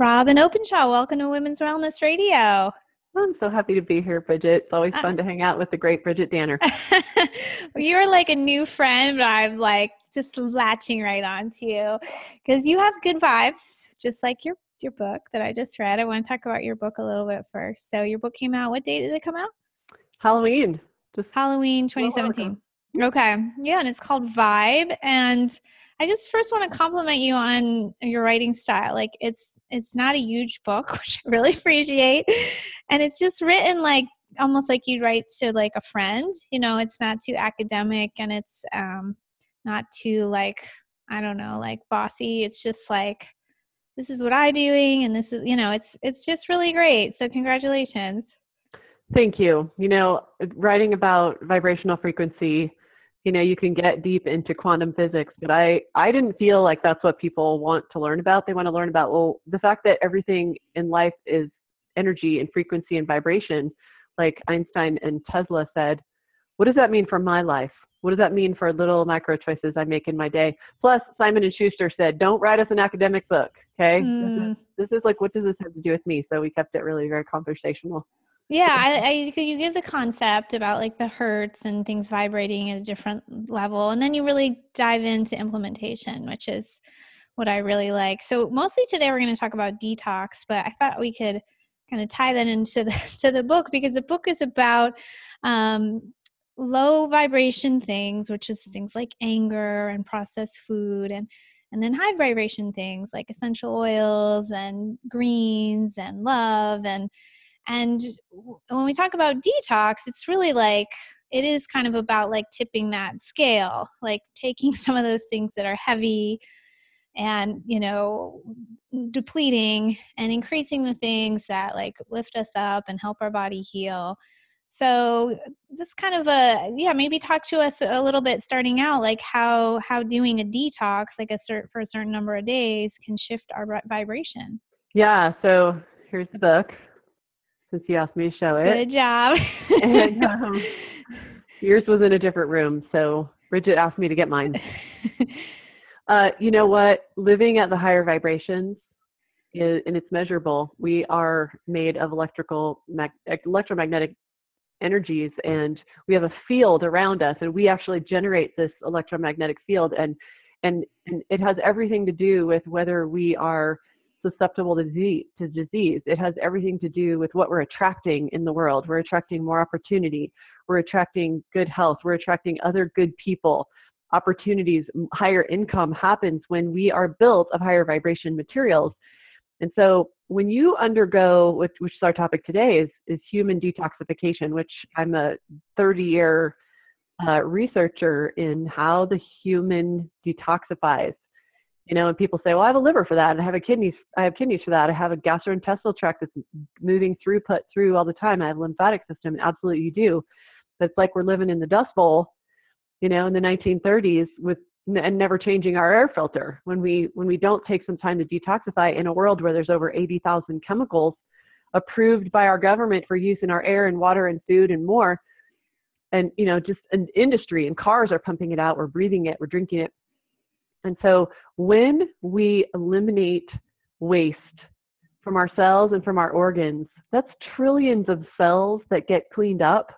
Robyn Openshaw, welcome to Women's Wellness Radio. I'm so happy to be here, Bridgit. It's always fun to hang out with the great Bridgit Danner. You're like a new friend, but I'm like just latching right on to you because you have good vibes, just like your your book that I just read. I want to talk about your book a little bit first. So your book came out. What date did it come out? Halloween. Just Halloween 2017. Okay. Yeah, and it's called Vibe and I just first want to compliment you on your writing style. Like it's it's not a huge book, which I really appreciate. And it's just written like almost like you'd write to like a friend. You know, it's not too academic and it's um not too like I don't know, like bossy. It's just like this is what I'm doing and this is you know, it's it's just really great. So congratulations. Thank you. You know, writing about vibrational frequency you know you can get deep into quantum physics but i i didn't feel like that's what people want to learn about. They want to learn about well the fact that everything in life is energy and frequency and vibration like einstein and tesla said what does that mean for my life? What does that mean for little micro choices i make in my day? Plus simon and schuster said don't write us an academic book okay? Mm. this, is, hmm. this is like what does this have to do with me? So we kept it really very conversational yeah I, I, you give the concept about like the hertz and things vibrating at a different level and then you really dive into implementation which is what i really like. So mostly today we're going to talk about detox but i thought we could kind of tie that into the to the book because the book is about um, low vibration things which is things like anger and processed food and and then high vibration things like essential oils and greens and love and and when we talk about detox, it's really like it is kind of about like tipping that scale, like taking some of those things that are heavy and, you know, depleting and increasing the things that like lift us up and help our body heal. So this kind of a yeah, maybe talk to us a little bit starting out, like how how doing a detox, like a cert for a certain number of days, can shift our vibration. Yeah. So here's the book since you asked me to show it. Good job. and um, yours was in a different room, so Bridgit asked me to get mine. uh, you know what? Living at the higher vibrations is, and it's measurable. We are made of electrical, mag- electromagnetic energies, and we have a field around us, and we actually generate this electromagnetic field, and and and it has everything to do with whether we are susceptible to disease, to disease. It has everything to do with what we're attracting in the world. We're attracting more opportunity. We're attracting good health. We're attracting other good people. Opportunities, higher income happens when we are built of higher vibration materials. And so when you undergo, which, which is our topic today, is, is human detoxification, which I'm a 30 year uh, researcher in how the human detoxifies you know and people say well i have a liver for that i have a kidneys i have kidneys for that i have a gastrointestinal tract that's moving through put through all the time i have a lymphatic system and absolutely you do. But it's like we're living in the dust bowl you know in the 1930s with and never changing our air filter. When we when we don't take some time to detoxify in a world where there's over 80,000 chemicals approved by our government for use in our air and water and food and more and you know just an industry and cars are pumping it out we're breathing it we're drinking it and so when we eliminate waste from our cells and from our organs, that's trillions of cells that get cleaned up,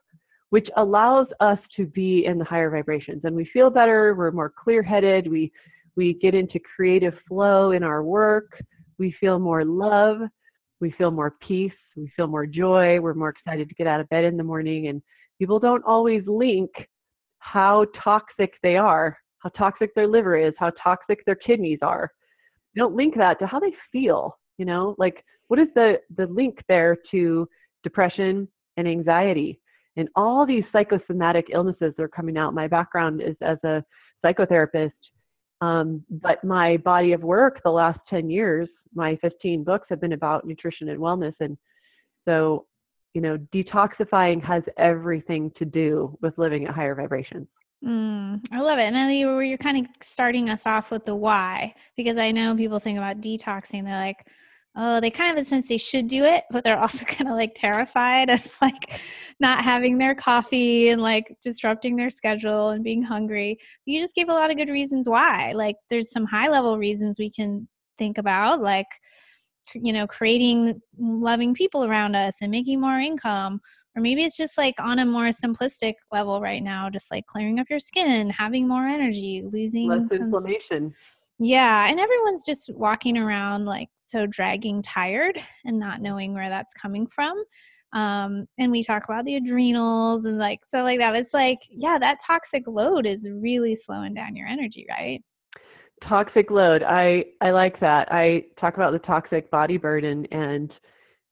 which allows us to be in the higher vibrations. And we feel better, we're more clear headed, we, we get into creative flow in our work, we feel more love, we feel more peace, we feel more joy, we're more excited to get out of bed in the morning. And people don't always link how toxic they are how toxic their liver is, how toxic their kidneys are. You don't link that to how they feel, you know, like what is the, the link there to depression and anxiety and all these psychosomatic illnesses that are coming out. My background is as a psychotherapist, um, but my body of work the last 10 years, my 15 books have been about nutrition and wellness. And so, you know, detoxifying has everything to do with living at higher vibrations. Mm, I love it. And you, you're kind of starting us off with the why, because I know people think about detoxing. They're like, oh, they kind of have a sense they should do it, but they're also kind of like terrified of like not having their coffee and like disrupting their schedule and being hungry. You just gave a lot of good reasons why. Like there's some high level reasons we can think about, like you know creating loving people around us and making more income or maybe it's just like on a more simplistic level right now just like clearing up your skin having more energy losing less some, inflammation. Yeah and everyone's just walking around like so dragging tired and not knowing where that's coming from. Um and we talk about the adrenals and like so like that it's like yeah that toxic load is really slowing down your energy right? Toxic load. I i like that. I talk about the toxic body burden and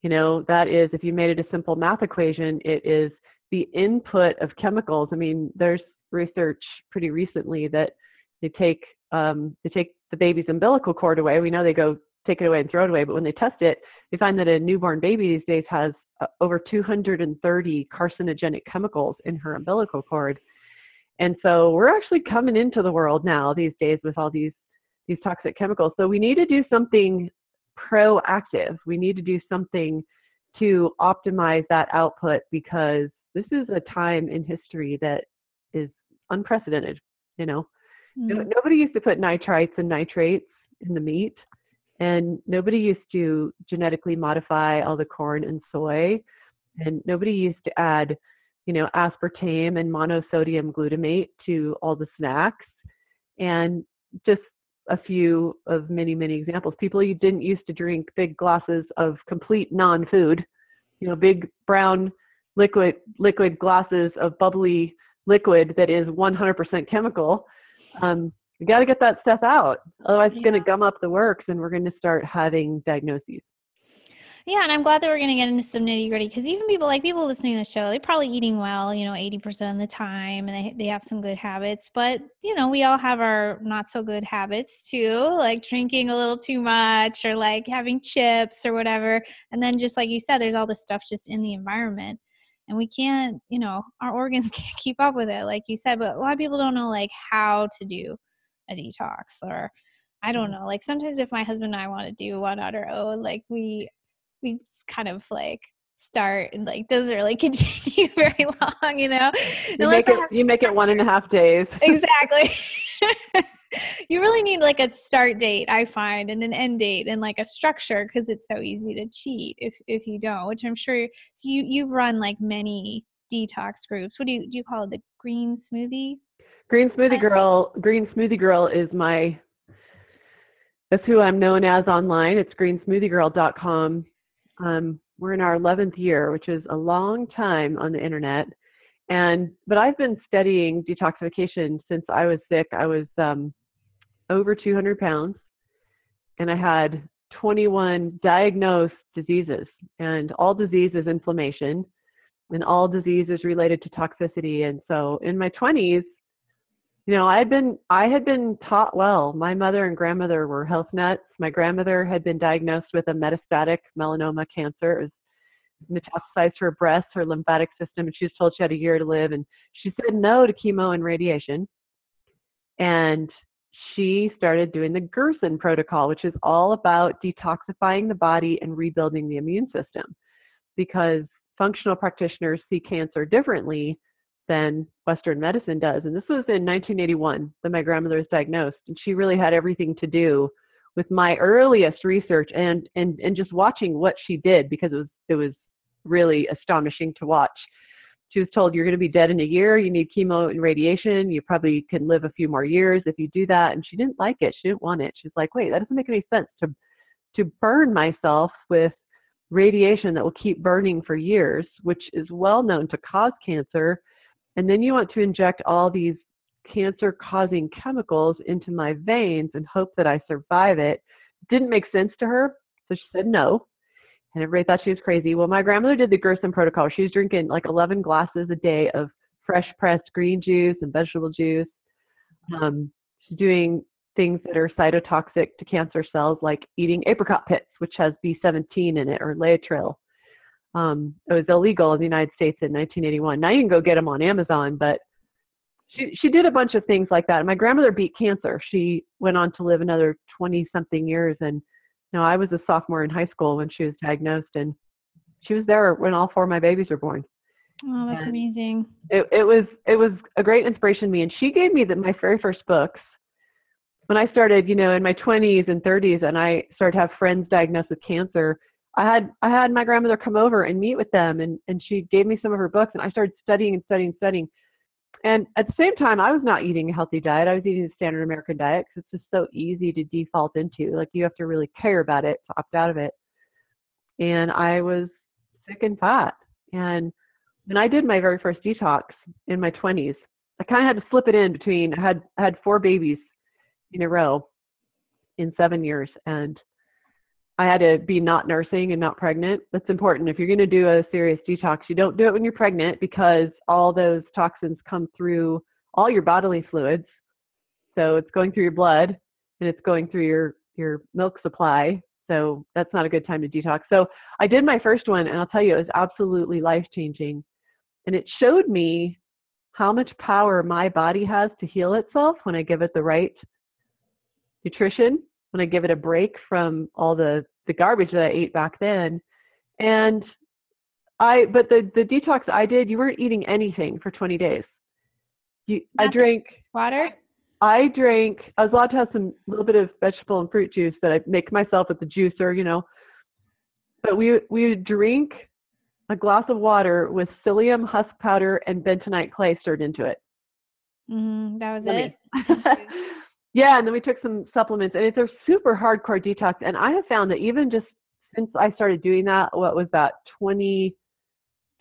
you know that is if you made it a simple math equation it is the input of chemicals. I mean there's research pretty recently that they take um, they take the baby's umbilical cord away. We know they go take it away and throw it away but when they test it they find that a newborn baby these days has uh, over 230 carcinogenic chemicals in her umbilical cord. And so we're actually coming into the world now these days with all these these toxic chemicals. So we need to do something proactive. We need to do something to optimize that output because this is a time in history that is unprecedented, you know. Mm-hmm. Nobody used to put nitrites and nitrates in the meat and nobody used to genetically modify all the corn and soy and nobody used to add you know, aspartame and monosodium glutamate to all the snacks. And just a few of many, many examples. People you didn't used to drink big glasses of complete non-food, you know, big brown liquid liquid glasses of bubbly liquid that is 100% chemical. Um, we got to get that stuff out. Otherwise, it's going to gum up the works, and we're going to start having diagnoses. Yeah, and I'm glad that we're going to get into some nitty gritty because even people like people listening to the show, they're probably eating well, you know, 80% of the time, and they, they have some good habits. But, you know, we all have our not so good habits too, like drinking a little too much or like having chips or whatever. And then, just like you said, there's all this stuff just in the environment. And we can't, you know, our organs can't keep up with it, like you said. But a lot of people don't know like how to do a detox or I don't mm. know. Like sometimes if my husband and I want to do one on our own, like we we kind of like start and like doesn't really continue very long, you know. You make it you make it one and a half days. exactly. you really need like a start date, I find, and an end date and like a structure because it's so easy to cheat if if you don't, which I'm sure so you you've run like many detox groups. What do you do you call it? The green smoothie? Green smoothie girl green smoothie girl is my that's who I'm known as online. It's greensmoothiegirl.com um, we're in our 11th year, which is a long time on the internet. And but I've been studying detoxification since I was sick. I was um, over 200 pounds, and I had 21 diagnosed diseases, and all disease is inflammation, and all disease is related to toxicity. And so in my 20s, you know, I had been I had been taught well. My mother and grandmother were health nuts. My grandmother had been diagnosed with a metastatic melanoma cancer. It was metastasized her breast, her lymphatic system, and she was told she had a year to live. And she said no to chemo and radiation. And she started doing the Gerson protocol, which is all about detoxifying the body and rebuilding the immune system. Because functional practitioners see cancer differently than Western medicine does. And this was in 1981 that my grandmother was diagnosed, and she really had everything to do with my earliest research and and and just watching what she did because it was it was really astonishing to watch. She was told you're going to be dead in a year. You need chemo and radiation. You probably can live a few more years if you do that. And she didn't like it. She didn't want it. She's like, wait, that doesn't make any sense to to burn myself with radiation that will keep burning for years, which is well known to cause cancer and then you want to inject all these cancer causing chemicals into my veins and hope that I survive it. Didn't make sense to her. So she said no. And everybody thought she was crazy. Well, my grandmother did the Gerson protocol. She was drinking like 11 glasses a day of fresh pressed green juice and vegetable juice. Um, she's doing things that are cytotoxic to cancer cells, like eating apricot pits, which has B17 in it, or Laetrile um, it was illegal in the United States in 1981. Now you can go get them on Amazon, but she she did a bunch of things like that. And my grandmother beat cancer. She went on to live another 20 something years. And you know, I was a sophomore in high school when she was diagnosed, and she was there when all four of my babies were born. Oh, that's and amazing. It it was it was a great inspiration to me, and she gave me the, my very first books. when I started, you know, in my 20s and 30s, and I started to have friends diagnosed with cancer, I had I had my grandmother come over and meet with them, and and she gave me some of her books, and I started studying and studying and studying. And at the same time, I was not eating a healthy diet. I was eating the standard American diet because it's just so easy to default into. Like you have to really care about it to opt out of it. And I was sick and fat. And when I did my very first detox in my 20s, I kind of had to slip it in between. I had I had four babies in a row in seven years, and I had to be not nursing and not pregnant. That's important. If you're going to do a serious detox, you don't do it when you're pregnant because all those toxins come through all your bodily fluids. So it's going through your blood and it's going through your your milk supply. So that's not a good time to detox. So I did my first one and I'll tell you it was absolutely life-changing. And it showed me how much power my body has to heal itself when I give it the right nutrition when I give it a break from all the the garbage that I ate back then. And I but the the detox I did, you weren't eating anything for 20 days. You Nothing. I drank water. I drank. I was allowed to have some little bit of vegetable and fruit juice that I make myself with the juicer, you know. But we we would drink a glass of water with psyllium husk powder and bentonite clay stirred into it. Mm, that was it. Yeah, and then we took some supplements, and it's a super hardcore detox. And I have found that even just since I started doing that, what was that, 20,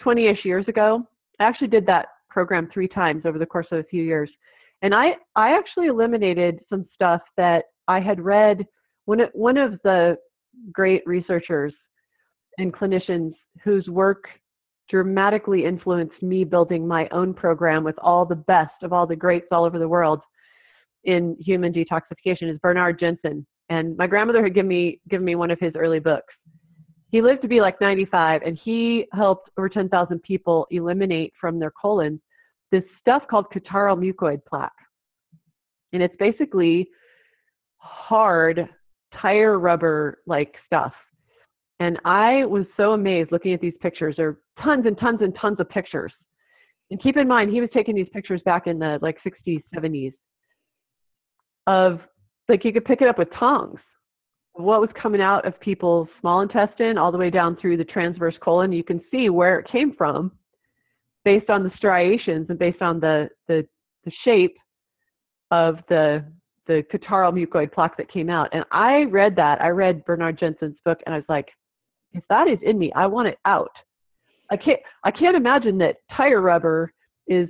20-ish years ago, I actually did that program three times over the course of a few years. And I, I actually eliminated some stuff that I had read. One, one of the great researchers and clinicians whose work dramatically influenced me building my own program with all the best of all the greats all over the world in human detoxification is Bernard Jensen. And my grandmother had given me given me one of his early books. He lived to be like 95, and he helped over 10,000 people eliminate from their colons this stuff called catarrhal mucoid plaque. And it's basically hard tire rubber like stuff. And I was so amazed looking at these pictures. There are tons and tons and tons of pictures. And keep in mind, he was taking these pictures back in the like 60s, 70s of like you could pick it up with tongs. What was coming out of people's small intestine all the way down through the transverse colon you can see where it came from based on the striations and based on the the, the shape of the the catarrhal mucoid plaque that came out. And i read that i read bernard jensen's book and i was like if that is in me i want it out. I can't i can't imagine that tire rubber is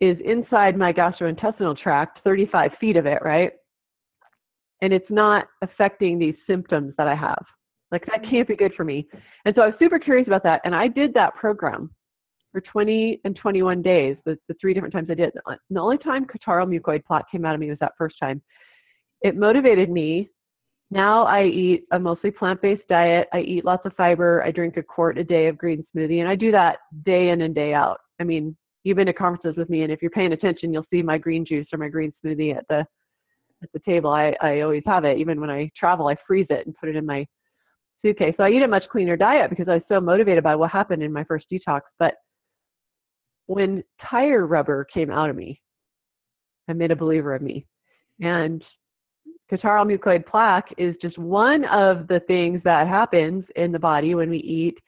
is inside my gastrointestinal tract, 35 feet of it, right? And it's not affecting these symptoms that I have. Like that can't be good for me. And so I was super curious about that. And I did that program for 20 and 21 days, the, the three different times I did. The only time catarrhal mucoid plaque came out of me was that first time. It motivated me. Now I eat a mostly plant based diet. I eat lots of fiber. I drink a quart a day of green smoothie. And I do that day in and day out. I mean, you've been to conferences with me and if you're paying attention you'll see my green juice or my green smoothie at the at the table. I i always have it. Even when i travel i freeze it and put it in my suitcase. So i eat a much cleaner diet because i was so motivated by what happened in my first detox. But when tire rubber came out of me i made a believer of me. And catarrhal mucoid plaque is just one of the things that happens in the body when we eat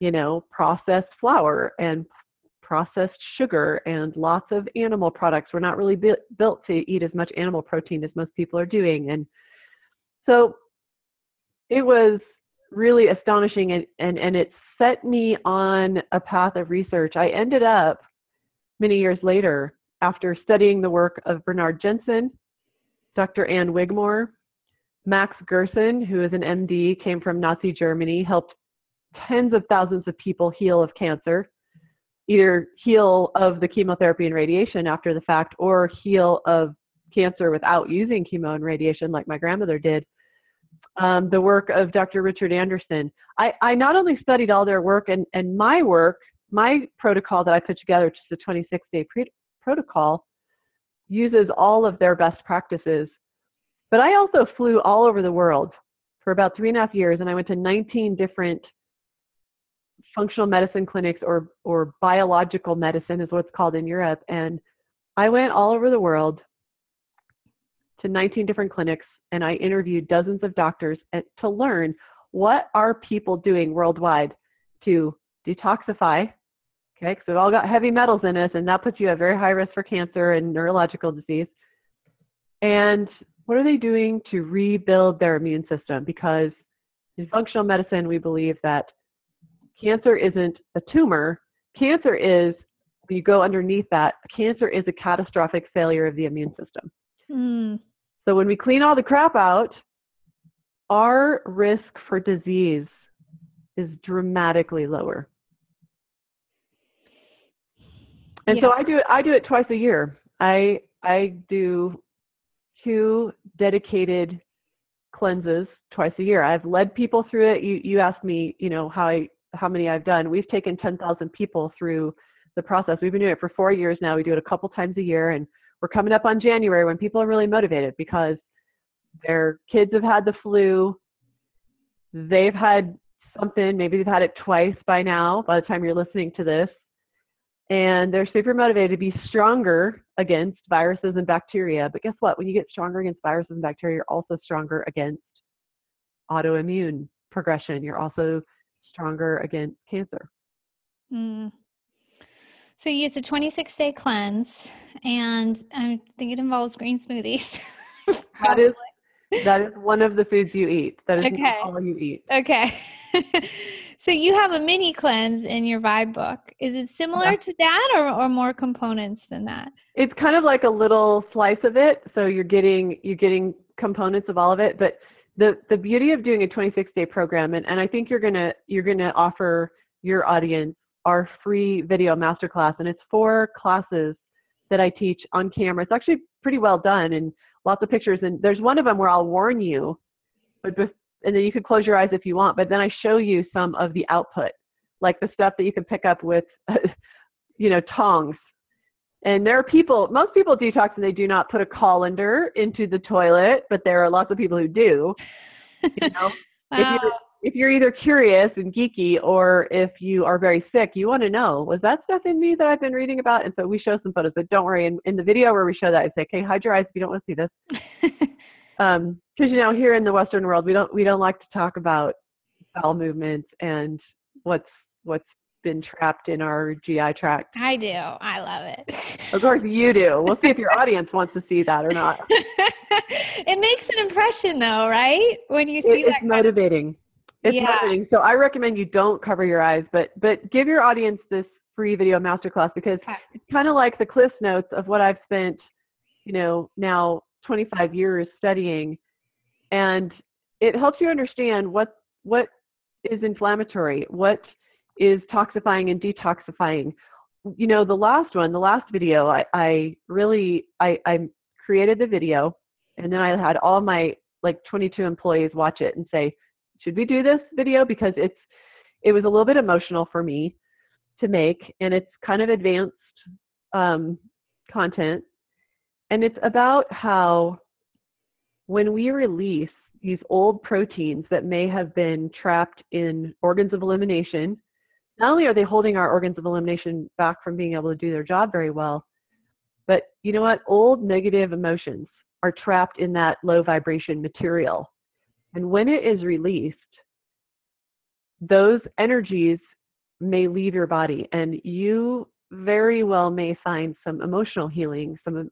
you know processed flour and processed sugar and lots of animal products. We're not really bu- built to eat as much animal protein as most people are doing. And so it was really astonishing and, and, and it set me on a path of research. I ended up many years later after studying the work of Bernard Jensen, Dr. Ann Wigmore, Max Gerson, who is an MD, came from Nazi Germany, helped tens of thousands of people heal of cancer either heal of the chemotherapy and radiation after the fact or heal of cancer without using chemo and radiation like my grandmother did. Um, the work of Dr. Richard Anderson. I, I not only studied all their work and, and my work, my protocol that I put together, which is a 26 day pre- protocol, uses all of their best practices. But I also flew all over the world for about three and a half years and I went to 19 different functional medicine clinics or or biological medicine is what's called in Europe and I went all over the world to 19 different clinics and I interviewed dozens of doctors to learn what are people doing worldwide to detoxify. Okay, because we've all got heavy metals in us, and that puts you at very high risk for cancer and neurological disease. And what are they doing to rebuild their immune system? Because in functional medicine, we believe that cancer isn't a tumor. Cancer is, you go underneath that, cancer is a catastrophic failure of the immune system. Mm. So when we clean all the crap out, our risk for disease is dramatically lower. And yes. so I do it I do it twice a year. I I do two dedicated cleanses twice a year. I've led people through it. You you asked me, you know, how I how many I've done. We've taken 10,000 people through the process. We've been doing it for 4 years now. We do it a couple times a year and we're coming up on January when people are really motivated because their kids have had the flu. They've had something, maybe they've had it twice by now by the time you're listening to this. And they're super motivated to be stronger against viruses and bacteria. But guess what? When you get stronger against viruses and bacteria, you're also stronger against autoimmune progression. You're also stronger against cancer. Mm. So you use a 26 day cleanse, and I think it involves green smoothies. that is that is one of the foods you eat. That is okay. all you eat. Okay. so you have a mini cleanse in your vibe book. Is it similar yeah. to that or, or more components than that? It's kind of like a little slice of it. So you're getting you're getting components of all of it. But the the beauty of doing a 26 day program and, and I think you're gonna you're gonna offer your audience our free video masterclass and it's four classes that I teach on camera. It's actually pretty well done and lots of pictures. And there's one of them where I'll warn you, but and then you can close your eyes if you want. But then I show you some of the output, like the stuff that you can pick up with, you know, tongs. And there are people, most people detox and they do not put a colander into the toilet, but there are lots of people who do. You know, wow if you're either curious and geeky or if you are very sick, you want to know, was that stuff in me that I've been reading about? And so we show some photos, but don't worry. In, in the video where we show that, I say, okay, hide your eyes if you don't want to see this. um, cause you know, here in the Western world, we don't, we don't like to talk about bowel movements and what's, what's been trapped in our GI tract. I do. I love it. of course you do. We'll see if your audience wants to see that or not. it makes an impression though, right? When you see it, that. It's motivating. It's yeah. motivating. So I recommend you don't cover your eyes, but but give your audience this free video masterclass because okay. it's kind of like the cliff notes of what I've spent, you know, now 25 years studying, and it helps you understand what what is inflammatory, what is toxifying and detoxifying. You know, the last one, the last video, I, I really I, I created the video, and then I had all my like 22 employees watch it and say, should we do this video because it's it was a little bit emotional for me to make and it's kind of advanced um, content and it's about how when we release these old proteins that may have been trapped in organs of elimination not only are they holding our organs of elimination back from being able to do their job very well but you know what old negative emotions are trapped in that low vibration material and when it is released, those energies may leave your body, and you very well may find some emotional healing, some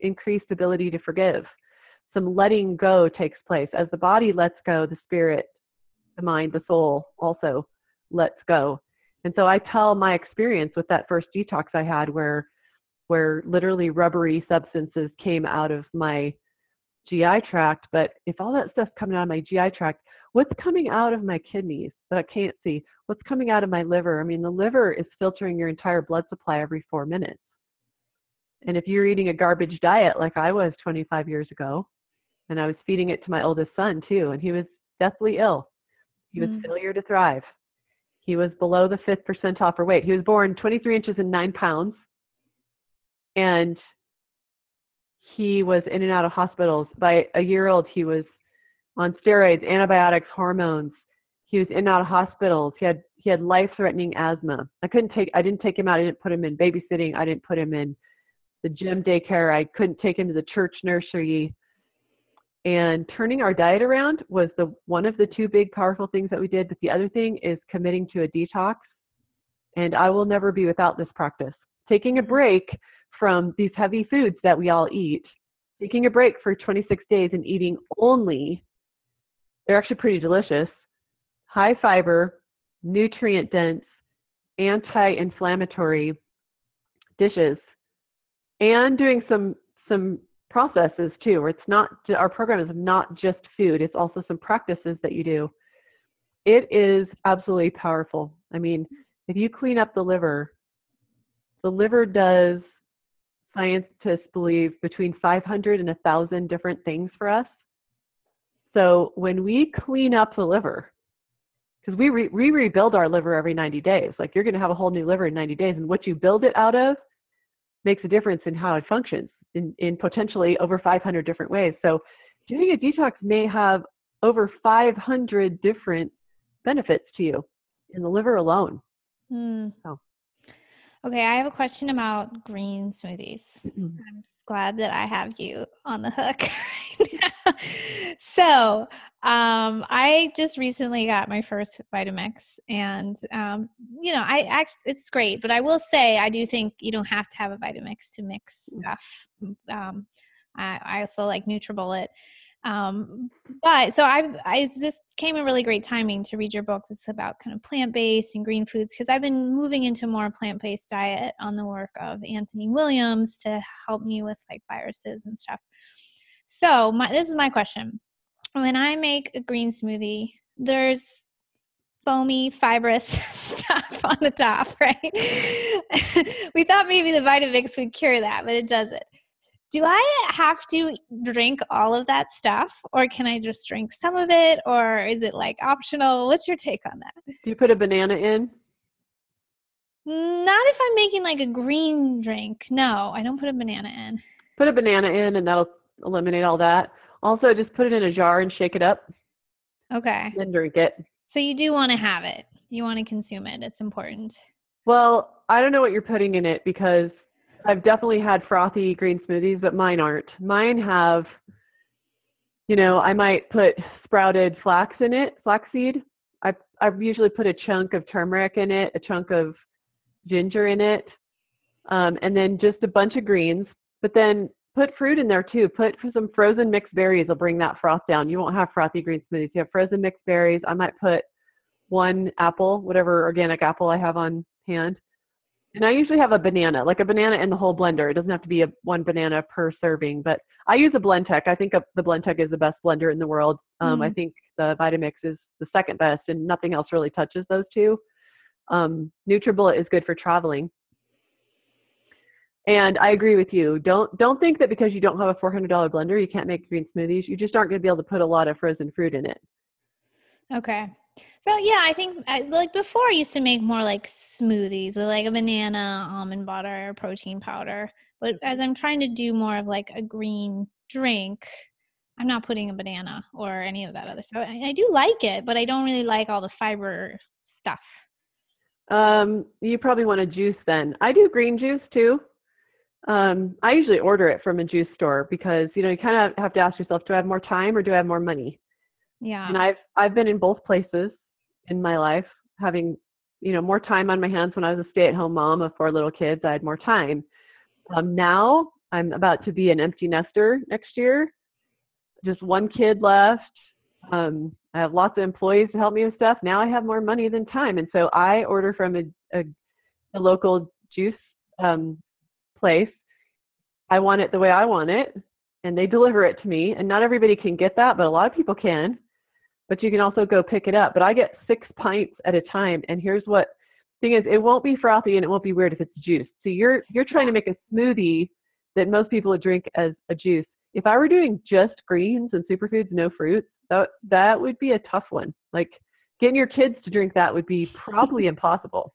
increased ability to forgive, some letting go takes place. As the body lets go, the spirit, the mind, the soul also lets go. And so I tell my experience with that first detox I had where where literally rubbery substances came out of my GI tract, but if all that stuff's coming out of my GI tract, what's coming out of my kidneys that I can't see? What's coming out of my liver? I mean, the liver is filtering your entire blood supply every four minutes. And if you're eating a garbage diet like I was 25 years ago, and I was feeding it to my oldest son too, and he was deathly ill. He was mm. failure to thrive. He was below the fifth percentile for weight. He was born 23 inches and nine pounds. And he was in and out of hospitals. By a year old, he was on steroids, antibiotics, hormones. He was in and out of hospitals. He had he had life threatening asthma. I couldn't take I didn't take him out. I didn't put him in babysitting. I didn't put him in the gym daycare. I couldn't take him to the church nursery. And turning our diet around was the one of the two big powerful things that we did. But the other thing is committing to a detox. And I will never be without this practice. Taking a mm-hmm. break from these heavy foods that we all eat, taking a break for 26 days and eating only, they're actually pretty delicious, high fiber, nutrient dense, anti inflammatory dishes, and doing some some processes too, where it's not our program is not just food, it's also some practices that you do. It is absolutely powerful. I mean, if you clean up the liver, the liver does scientists believe between 500 and 1000 different things for us. So when we clean up the liver, because we, re- we rebuild our liver every 90 days, like you're going to have a whole new liver in 90 days, and what you build it out of makes a difference in how it functions in, in potentially over 500 different ways. So doing a detox may have over 500 different benefits to you in the liver alone. Mm. So. Okay, I have a question about green smoothies. Mm-hmm. I'm glad that I have you on the hook. so, um, I just recently got my first Vitamix, and um, you know, I actually it's great, but I will say I do think you don't have to have a Vitamix to mix mm. stuff. Um, I, I also like NutriBullet um, but so I, I this came a really great timing to read your book. That's about kind of plant based and green foods because I've been moving into more plant based diet on the work of Anthony Williams to help me with like viruses and stuff. So my this is my question: When I make a green smoothie, there's foamy, fibrous stuff on the top, right? we thought maybe the Vitamix would cure that, but it doesn't do I have to drink all of that stuff or can I just drink some of it or is it like optional? What's your take on that? Do you put a banana in? Not if I'm making like a green drink. No, I don't put a banana in. Put a banana in and that'll eliminate all that. Also, just put it in a jar and shake it up. Okay. Then drink it. So you do want to have it. You want to consume it. It's important. Well, I don't know what you're putting in it because I've definitely had frothy green smoothies, but mine aren't. Mine have, you know, I might put sprouted flax in it, flaxseed. I I usually put a chunk of turmeric in it, a chunk of ginger in it, um, and then just a bunch of greens. But then put fruit in there too. Put some frozen mixed berries. Will bring that froth down. You won't have frothy green smoothies. You have frozen mixed berries. I might put one apple, whatever organic apple I have on hand, and I usually have a banana, like a banana in the whole blender. It doesn't have to be a one banana per serving, but I use a Blendtec. I think the Blendtec is the best blender in the world. Um, mm. I think the Vitamix is the second best, and nothing else really touches those two. Um, NutriBullet is good for traveling. And I agree with you. Don't don't think that because you don't have a $400 blender, you can't make green smoothies. You just aren't going to be able to put a lot of frozen fruit in it. Okay. So yeah, I think I, like before I used to make more like smoothies with like a banana, almond butter, protein powder. But as I'm trying to do more of like a green drink, I'm not putting a banana or any of that other stuff. I, I do like it, but I don't really like all the fiber stuff. Um, you probably want a juice then. I do green juice too. Um, I usually order it from a juice store because you know you kind of have to ask yourself, do I have more time or do I have more money? Yeah. And I've I've been in both places in my life, having you know more time on my hands when I was a stay-at-home mom of four little kids. I had more time. Um, now I'm about to be an empty nester next year. Just one kid left. Um, I have lots of employees to help me with stuff. Now I have more money than time, and so I order from a, a, a local juice um, place. I want it the way I want it, and they deliver it to me. And not everybody can get that, but a lot of people can but you can also go pick it up. But I get six pints at a time, and here's what thing is, it won't be frothy and it won't be weird if it's juice. So you're you're trying to make a smoothie that most people would drink as a juice. If I were doing just greens and superfoods, no fruits, that that would be a tough one. Like getting your kids to drink that would be probably impossible.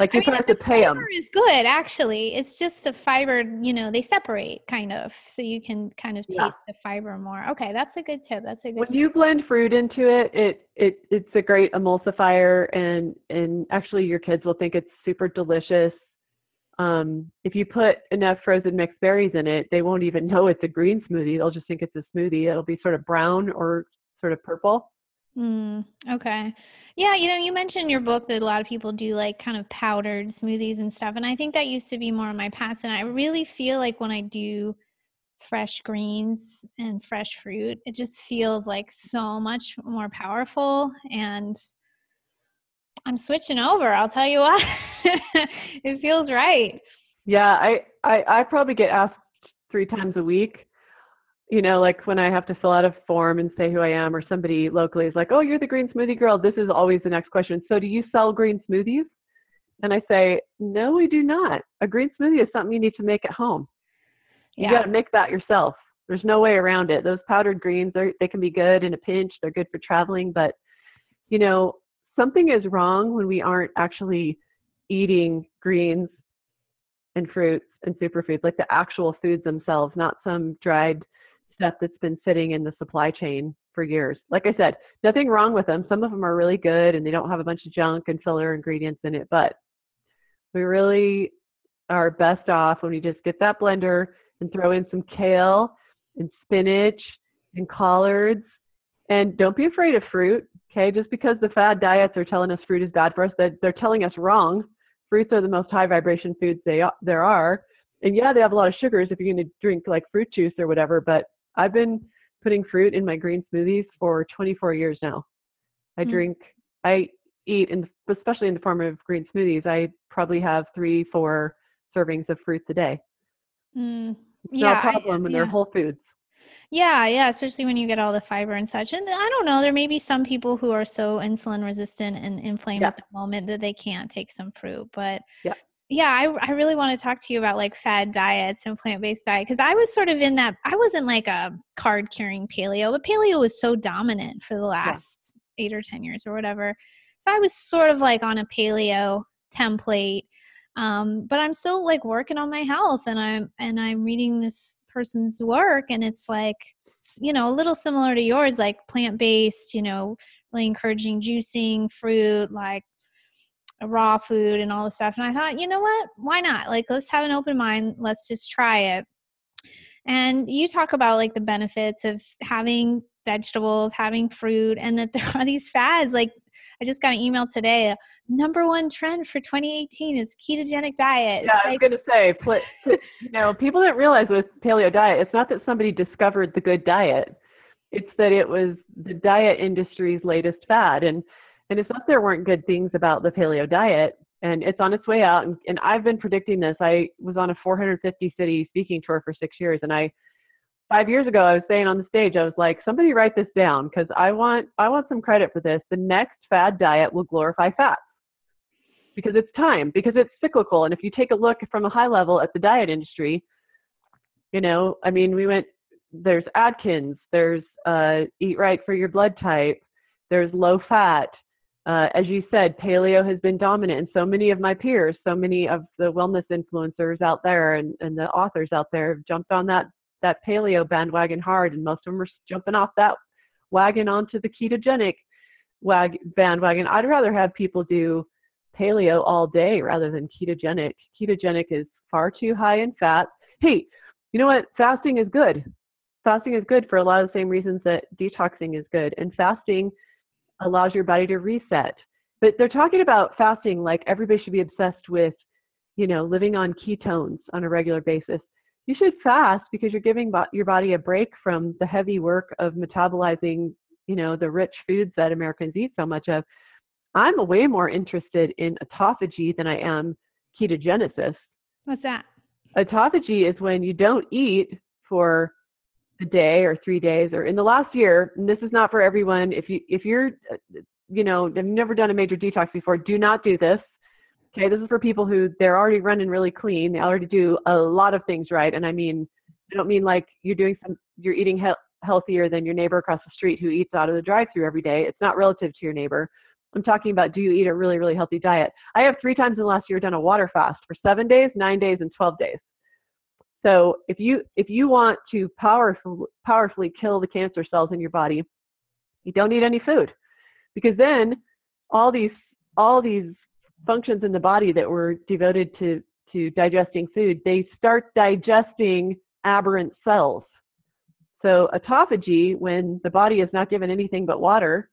Like you I mean, have to pay them. Is good actually. It's just the fiber. You know, they separate kind of, so you can kind of taste yeah. the fiber more. Okay, that's a good tip. That's a good. When tip. you blend fruit into it, it it it's a great emulsifier, and and actually your kids will think it's super delicious. um, if you put enough frozen mixed berries in it, they won't even know it's a green smoothie. They'll just think it's a smoothie. It'll be sort of brown or sort of purple. Mm, okay. Yeah, you know, you mentioned in your book that a lot of people do like kind of powdered smoothies and stuff. And I think that used to be more in my past. And I really feel like when I do fresh greens and fresh fruit, it just feels like so much more powerful. And I'm switching over, I'll tell you what. it feels right. Yeah, I, I I probably get asked three times a week you know, like when I have to fill out a form and say who I am, or somebody locally is like, "Oh, you're the green smoothie girl." This is always the next question. So, do you sell green smoothies? And I say, "No, we do not. A green smoothie is something you need to make at home. You yeah. got to make that yourself. There's no way around it. Those powdered greens, they can be good in a pinch. They're good for traveling, but you know, something is wrong when we aren't actually eating greens and fruits and superfoods, like the actual foods themselves, not some dried stuff that's been sitting in the supply chain for years. Like I said, nothing wrong with them. Some of them are really good and they don't have a bunch of junk and filler ingredients in it, but we really are best off when we just get that blender and throw in some kale and spinach and collards. And don't be afraid of fruit, okay? Just because the fad diets are telling us fruit is bad for us, that they're telling us wrong. Fruits are the most high vibration foods they there are. And yeah, they have a lot of sugars if you're going to drink like fruit juice or whatever, but I've been putting fruit in my green smoothies for 24 years now. I mm. drink, I eat, in, especially in the form of green smoothies, I probably have three, four servings of fruits a day. Mm. Yeah, no problem I, when yeah. they're whole foods. Yeah, yeah, especially when you get all the fiber and such. And I don't know, there may be some people who are so insulin resistant and inflamed yeah. at the moment that they can't take some fruit. But yeah yeah I, I really want to talk to you about like fad diets and plant-based diet because i was sort of in that i wasn't like a card carrying paleo but paleo was so dominant for the last yeah. eight or ten years or whatever so i was sort of like on a paleo template um, but i'm still like working on my health and i'm and i'm reading this person's work and it's like you know a little similar to yours like plant-based you know really encouraging juicing fruit like raw food and all the stuff. And I thought, you know what? Why not? Like, let's have an open mind. Let's just try it. And you talk about like the benefits of having vegetables, having fruit, and that there are these fads. Like, I just got an email today. Number one trend for 2018 is ketogenic diet. Yeah, I was going to say, put, put, you know, people didn't realize with paleo diet, it's not that somebody discovered the good diet. It's that it was the diet industry's latest fad. And and it's not there weren't good things about the paleo diet, and it's on its way out. And, and I've been predicting this. I was on a 450 city speaking tour for six years, and I five years ago I was saying on the stage, I was like, somebody write this down because I want I want some credit for this. The next fad diet will glorify fats because it's time because it's cyclical. And if you take a look from a high level at the diet industry, you know, I mean, we went there's Atkins, there's uh, Eat Right for your blood type, there's low fat, uh, as you said, paleo has been dominant, and so many of my peers, so many of the wellness influencers out there, and, and the authors out there have jumped on that that paleo bandwagon hard, and most of them are jumping off that wagon onto the ketogenic wag bandwagon. I'd rather have people do paleo all day rather than ketogenic. Ketogenic is far too high in fat. Hey, you know what? Fasting is good. Fasting is good for a lot of the same reasons that detoxing is good, and fasting allows your body to reset. But they're talking about fasting like everybody should be obsessed with, you know, living on ketones on a regular basis. You should fast because you're giving bo- your body a break from the heavy work of metabolizing, you know, the rich foods that Americans eat so much of. I'm way more interested in autophagy than I am ketogenesis. What's that? Autophagy is when you don't eat for a day or three days or in the last year and this is not for everyone if you if you're you know have never done a major detox before do not do this okay? This is for people who they're already running really clean they already do a lot of things right and i mean i don't mean like you're doing some you're eating he- healthier than your neighbor across the street who eats out of the drive through every day it's not relative to your neighbor. I'm talking about do you eat a really really healthy diet? I have three times in the last year done a water fast for seven days nine days and 12 days so if you if you want to powerful, powerfully kill the cancer cells in your body, you don't need any food, because then all these all these functions in the body that were devoted to to to digesting food, they start digesting aberrant cells. So autophagy, when the body is not given anything but water,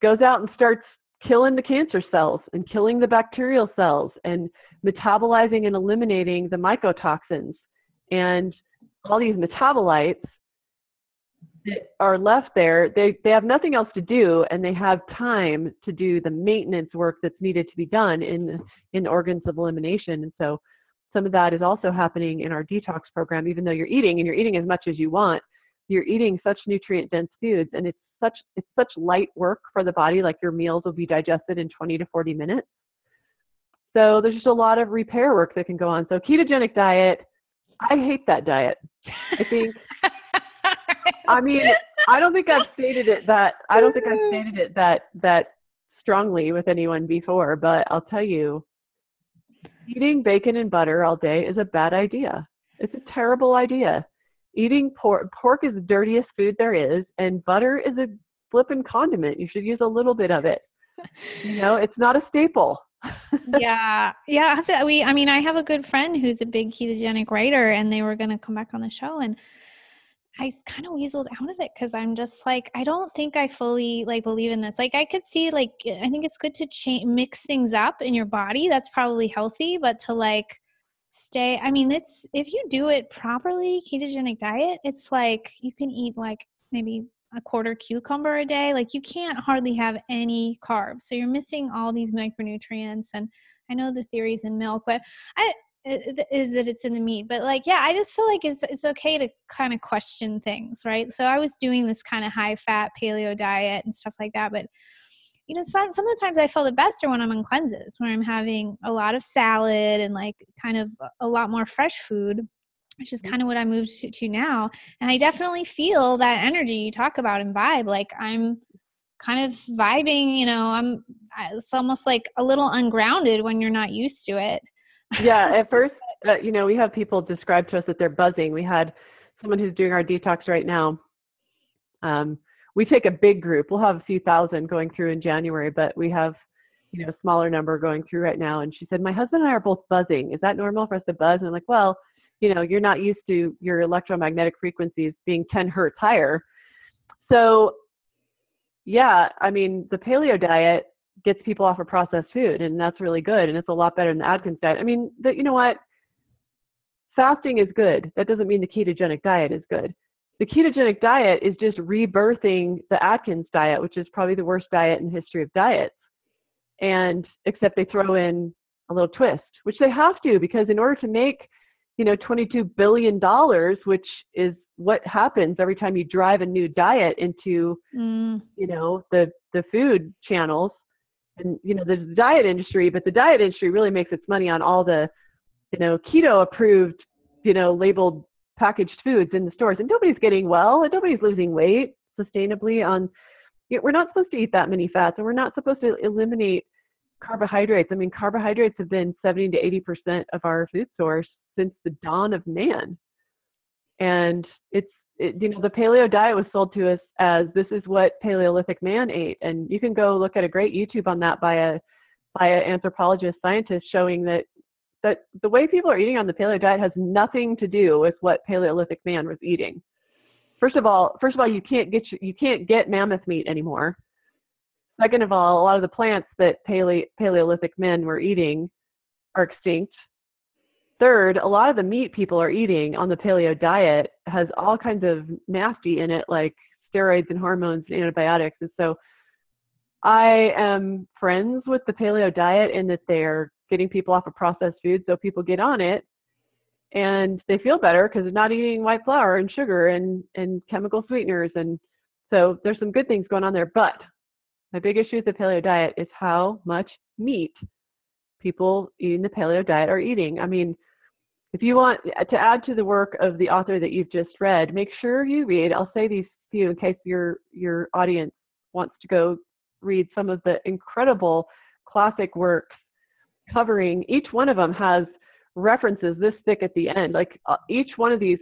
goes out and starts killing the cancer cells and killing the bacterial cells and metabolizing and eliminating the mycotoxins. And all these metabolites that are left there they, they have nothing else to do and they have time to do the maintenance work that's needed to be done in in organs of elimination. And so some of that is also happening in our detox program. Even though you're eating and you're eating as much as you want you're eating such nutrient dense foods and it's such it's such light work for the body like your meals will be digested in 20 to 40 minutes so there's just a lot of repair work that can go on. So ketogenic diet i hate that diet. I think i mean i don't think i've stated it that i don't think i've stated it that that strongly with anyone before but i'll tell you eating bacon and butter all day is a bad idea. It's a terrible idea. Eating pork pork is the dirtiest food there is and butter is a flippin' condiment. You should use a little bit of it. You know it's not a staple yeah yeah i have to we i mean i have a good friend who's a big ketogenic writer and they were going to come back on the show and I kind of weasled out of it because I'm just like I don't think I fully like believe in this. Like I could see like I think it's good to change mix things up in your body. That's probably healthy, but to like stay i mean it's if you do it properly ketogenic diet it's like you can eat like maybe a quarter cucumber a day like you can't hardly have any carbs. So you're missing all these micronutrients and i know the theories in milk but i is that it's in the meat but like yeah i just feel like it's it's okay to kind of question things right? So i was doing this kind of high fat paleo diet and stuff like that but you know, some, some of the times I feel the best are when I'm on cleanses, when I'm having a lot of salad and like kind of a lot more fresh food, which is mm-hmm. kind of what I moved to, to now. And I definitely feel that energy you talk about and vibe. Like I'm kind of vibing, you know, I'm, it's almost like a little ungrounded when you're not used to it. yeah. At first, uh, you know, we have people describe to us that they're buzzing. We had someone who's doing our detox right now. Um, we take a big group. We'll have a few thousand going through in January, but we have, you know, a smaller number going through right now. And she said, my husband and I are both buzzing. Is that normal for us to buzz? And I'm like, well, you know, you're not used to your electromagnetic frequencies being 10 hertz higher. So, yeah, I mean, the paleo diet gets people off of processed food, and that's really good, and it's a lot better than the Atkins diet. I mean, the, you know what? Fasting is good. That doesn't mean the ketogenic diet is good the ketogenic diet is just rebirthing the Atkins diet, which is probably the worst diet in the history of diets. And except they throw in a little twist, which they have to because in order to make, you know, 22 billion dollars, which is what happens every time you drive a new diet into, mm. you know, the the food channels, and you know, the diet industry, but the diet industry really makes its money on all the, you know, keto approved, you know, labeled packaged foods in the stores. And nobody's getting well and nobody's losing weight sustainably on You know, we're not supposed to eat that many fats and we're not supposed to eliminate carbohydrates. I mean carbohydrates have been 70 to 80 percent of our food source since the dawn of man and it's it, you know the paleo diet was sold to us as this is what paleolithic man ate and you can go look at a great youtube on that by a by an anthropologist scientist showing that that the way people are eating on the paleo diet has nothing to do with what Paleolithic man was eating. First of all, first of all, you can't get you can't get mammoth meat anymore. Second of all, a lot of the plants that paleo, Paleolithic men were eating are extinct. Third, a lot of the meat people are eating on the paleo diet has all kinds of nasty in it, like steroids and hormones and antibiotics. And so I am friends with the paleo diet in that they're getting people off of processed food so people get on it and they feel better because they're not eating white flour and sugar and, and chemical sweeteners. And so there's some good things going on there. But my big issue with the paleo diet is how much meat people eating the paleo diet are eating. I mean, if you want to add to the work of the author that you've just read, make sure you read. I'll say these few in case your your audience wants to go read some of the incredible classic works covering each one of them has references this thick at the end. Like uh, each one of these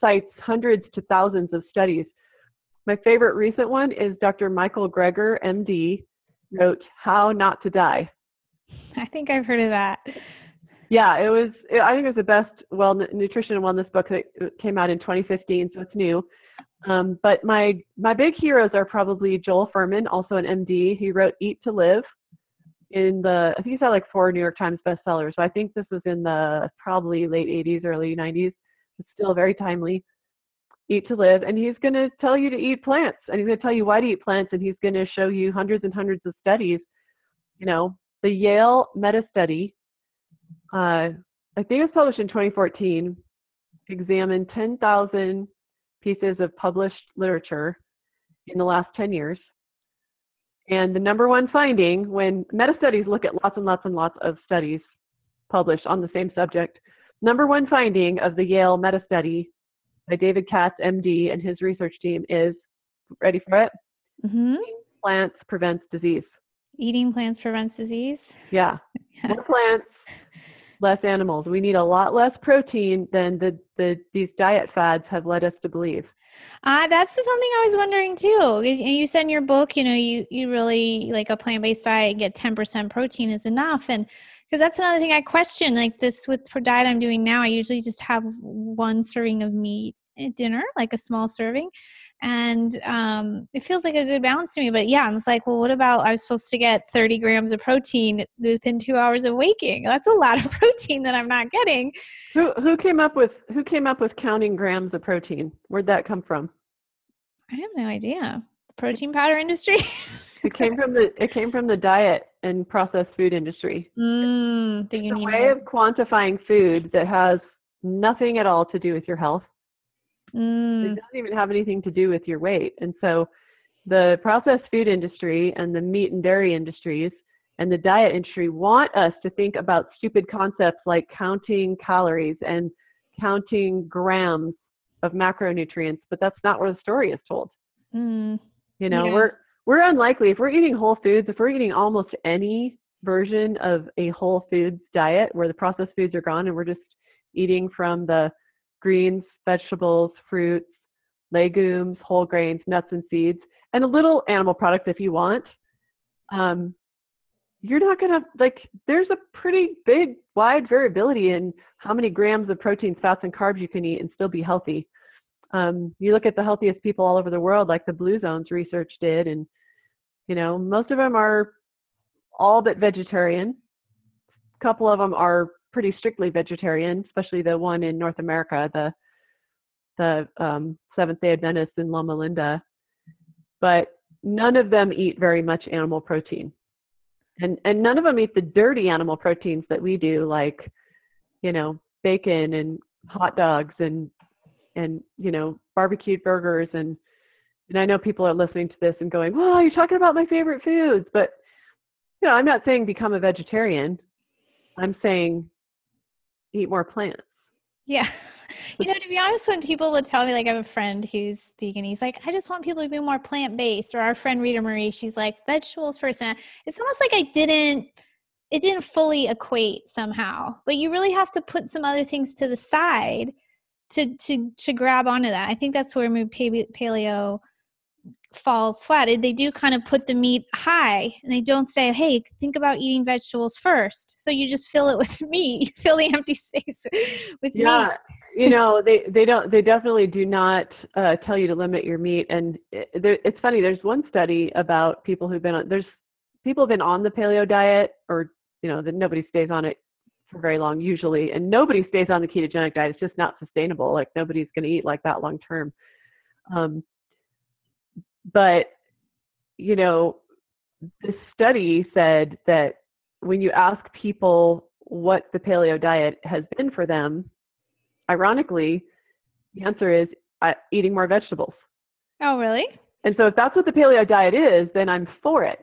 cites hundreds to thousands of studies. My favorite recent one is Dr. Michael Greger, MD, wrote How Not to Die. I think I've heard of that. Yeah, it was. I think it was the best well nutrition and wellness book that came out in 2015, so it's new. Um, but my my big heroes are probably Joel Fuhrman, also an MD. He wrote Eat to Live in the I think he's had like four New York Times bestsellers. So I think this was in the probably late 80s, early 90s. It's still very timely. Eat to Live, and he's going to tell you to eat plants, and he's going to tell you why to eat plants, and he's going to show you hundreds and hundreds of studies. You know, the Yale meta study, uh, I think it was published in 2014, examined 10,000 pieces of published literature in the last 10 years. And the number one finding when meta studies look at lots and lots and lots of studies published on the same subject, number one finding of the Yale meta study by David Katz, MD, and his research team is ready for it? Mm-hmm. Plants prevents disease. Eating plants prevents disease? Yeah. More plants, less animals. We need a lot less protein than the, the these diet fads have led us to believe. Uh, that's something I was wondering too. You said in your book, you know, you you really like a plant based diet, get ten percent protein is enough, and because that's another thing I question. Like this with diet I'm doing now, I usually just have one serving of meat at dinner, like a small serving, and um, it feels like a good balance to me. But yeah, I was like, well, what about I was supposed to get 30 grams of protein within two hours of waking? That's a lot of protein that I'm not getting. Who who came up with who came up with counting grams of protein? Where'd that come from? I have no idea. The protein powder industry. it came from the it came from the diet and processed food industry. Mm, the a way of quantifying food that has nothing at all to do with your health Mm. It doesn't even have anything to do with your weight. And so the processed food industry and the meat and dairy industries and the diet industry want us to think about stupid concepts like counting calories and counting grams of macronutrients, but that's not where the story is told. Mm. You know, yeah. we're we're unlikely if we're eating whole foods, if we're eating almost any version of a whole foods diet where the processed foods are gone and we're just eating from the greens, vegetables, fruits, legumes, whole grains, nuts and seeds, and a little animal products if you want. Um, you're not going to like there's a pretty big wide variability in how many grams of proteins fats and carbs you can eat and still be healthy um, you look at the healthiest people all over the world like the blue zones research did and you know most of them are all but vegetarian a couple of them are pretty strictly vegetarian, especially the one in North America, the the um, Seventh Day Adventists in Loma Linda. But none of them eat very much animal protein, and and none of them eat the dirty animal proteins that we do, like you know bacon and hot dogs and and you know barbecued burgers and and I know people are listening to this and going, "Well, you're talking about my favorite foods," but you know, I'm not saying become a vegetarian. I'm saying eat more plants. Yeah. You know, to be honest, when people would tell me, like, I have a friend who's vegan, he's like, I just want people to be more plant based. Or our friend Rita Marie, she's like, vegetables first. And it's almost like I didn't, it didn't fully equate somehow. But you really have to put some other things to the side to to to grab onto that. I think that's where move paleo falls flat. They do kind of put the meat high and they don't say, hey, think about eating vegetables first. So you just fill it with meat. You fill the empty space with yeah. meat. you know, they, they don't, they definitely do not uh, tell you to limit your meat. And it, it's funny, there's one study about people who've been on, there's people have been on the paleo diet or, you know, that nobody stays on it for very long usually. And nobody stays on the ketogenic diet. It's just not sustainable. Like nobody's going to eat like that long term. Um, but you know the study said that when you ask people what the paleo diet has been for them ironically the answer is uh, eating more vegetables. Oh really? And so if that's what the paleo diet is then i'm for it.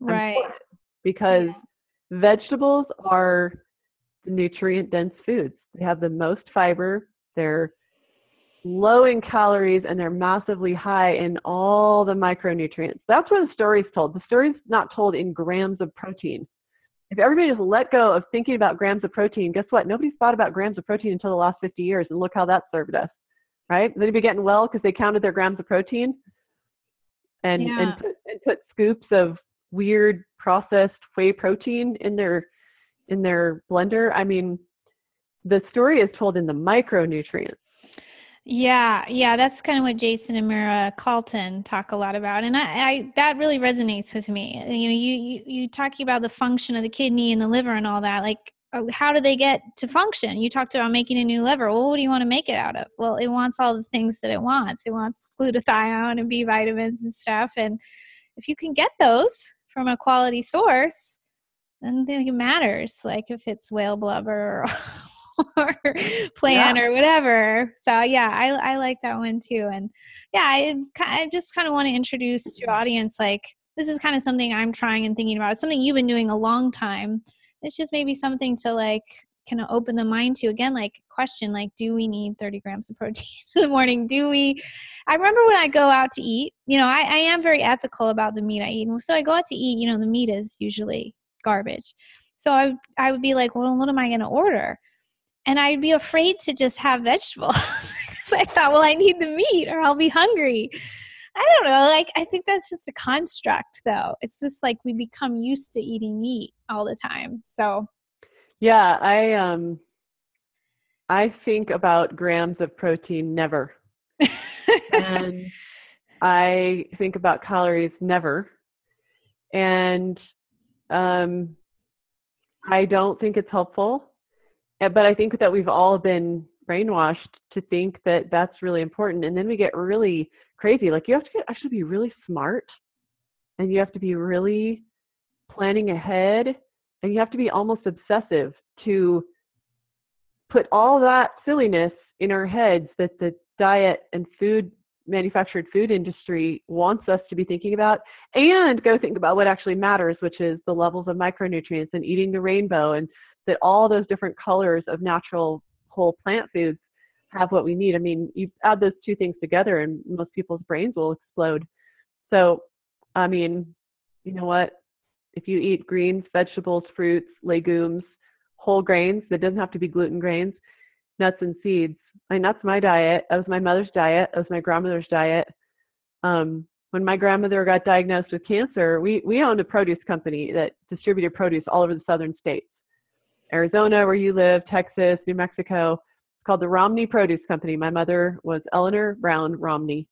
Right. for it because yeah. vegetables are nutrient dense foods. They have the most fiber. They're low in calories and they're massively high in all the micronutrients. That's where the story's told. The story's not told in grams of protein. If everybody just let go of thinking about grams of protein, guess what? Nobody's thought about grams of protein until the last 50 years, and look how that served us, right? They'd be getting well because they counted their grams of protein and, yeah. and, put, and put scoops of weird processed whey protein in their in their blender. I mean, the story is told in the micronutrients. Yeah, yeah, that's kind of what Jayson and Mira Calton talk a lot about, and I, I that really resonates with me. You know, you, you you talking about the function of the kidney and the liver and all that. Like, oh, how do they get to function? You talked about making a new liver. Well, what do you want to make it out of? Well, it wants all the things that it wants. It wants glutathione and B vitamins and stuff. And if you can get those from a quality source, then it matters. Like if it's whale blubber or or plan yeah. or whatever. So yeah, I I like that one too. And yeah, I I just kind of want to introduce to audience like this is kind of something I'm trying and thinking about. It's something you've been doing a long time. It's just maybe something to like kind of open the mind to again like question like do we need 30 grams of protein in the morning do we i remember when i go out to eat you know I, I am very ethical about the meat i eat so i go out to eat you know the meat is usually garbage so i, I would be like well what am i going to order and I'd be afraid to just have vegetables I thought, well, I need the meat or I'll be hungry. I don't know. Like, I think that's just a construct, though. It's just like we become used to eating meat all the time. So, yeah, I um, I think about grams of protein never, and I think about calories never, and um, I don't think it's helpful Eh, but I think that we've all been brainwashed to think that that's really important. And then we get really crazy. Like you have to get, actually be really smart and you have to be really planning ahead and you have to be almost obsessive to put all that silliness in our heads that the diet and food manufactured food industry wants us to be thinking about and go think about what actually matters which is the levels of micronutrients and eating the rainbow and that all those different colors of natural whole plant foods have what we need. I mean, you add those two things together and most people's brains will explode. So, I mean, you know what? If you eat greens, vegetables, fruits, legumes, whole grains, that doesn't have to be gluten grains, nuts and seeds. I mean, that's my diet. That was my mother's diet. That was my grandmother's diet. Um, when my grandmother got diagnosed with cancer, we, we owned a produce company that distributed produce all over the southern states. Arizona, where you live, Texas, New Mexico. It's called the Romney Produce Company. My mother was Eleanor Brown Romney,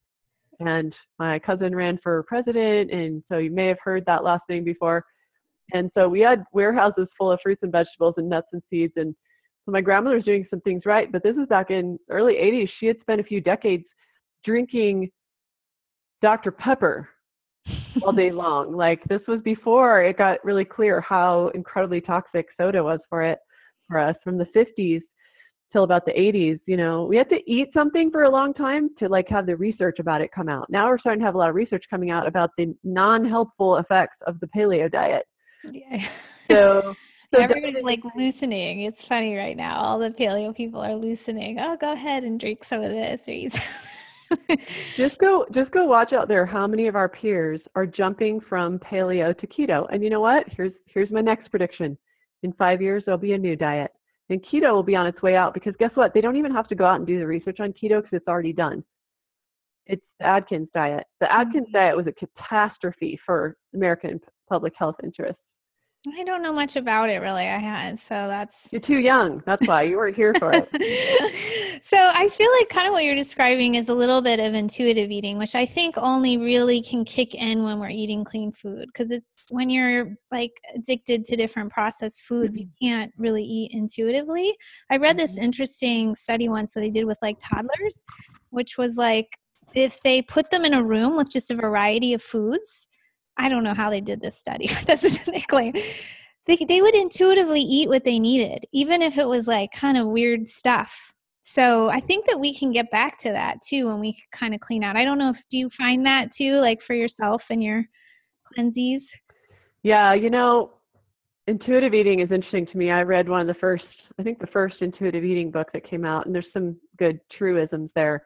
and my cousin ran for president, and so you may have heard that last name before. And so we had warehouses full of fruits and vegetables and nuts and seeds. And so my grandmother was doing some things right, but this was back in early 80s. She had spent a few decades drinking Dr. Pepper all day long. Like this was before it got really clear how incredibly toxic soda was for it for us from the 50s till about the 80s. You know, we had to eat something for a long time to like have the research about it come out. Now we're starting to have a lot of research coming out about the non-helpful effects of the paleo diet. Yeah. So. So Everybody's like loosening. It's funny right now. All the paleo people are loosening. Oh, go ahead and drink some of this or eat just go just go watch out there how many of our peers are jumping from paleo to keto. And you know what? Here's here's my next prediction. In 5 years there'll be a new diet. And keto will be on its way out because guess what? They don't even have to go out and do the research on keto because it's already done. It's the Atkins diet. The Atkins mm-hmm. diet was a catastrophe for American public health interests. I don't know much about it really. I had so that's you're too young. That's why you weren't here for it. so I feel like kind of what you're describing is a little bit of intuitive eating, which I think only really can kick in when we're eating clean food because it's when you're like addicted to different processed foods, mm-hmm. you can't really eat intuitively. I read this mm-hmm. interesting study once that they did with like toddlers, which was like if they put them in a room with just a variety of foods I don't know how they did this study, but this is a. They, they would intuitively eat what they needed, even if it was like kind of weird stuff. So I think that we can get back to that too when we kind of clean out. I don't know if do you find that too, like for yourself and your cleanses? Yeah, you know, intuitive eating is interesting to me. I read one of the first, I think the first intuitive eating book that came out, and there's some good truisms there.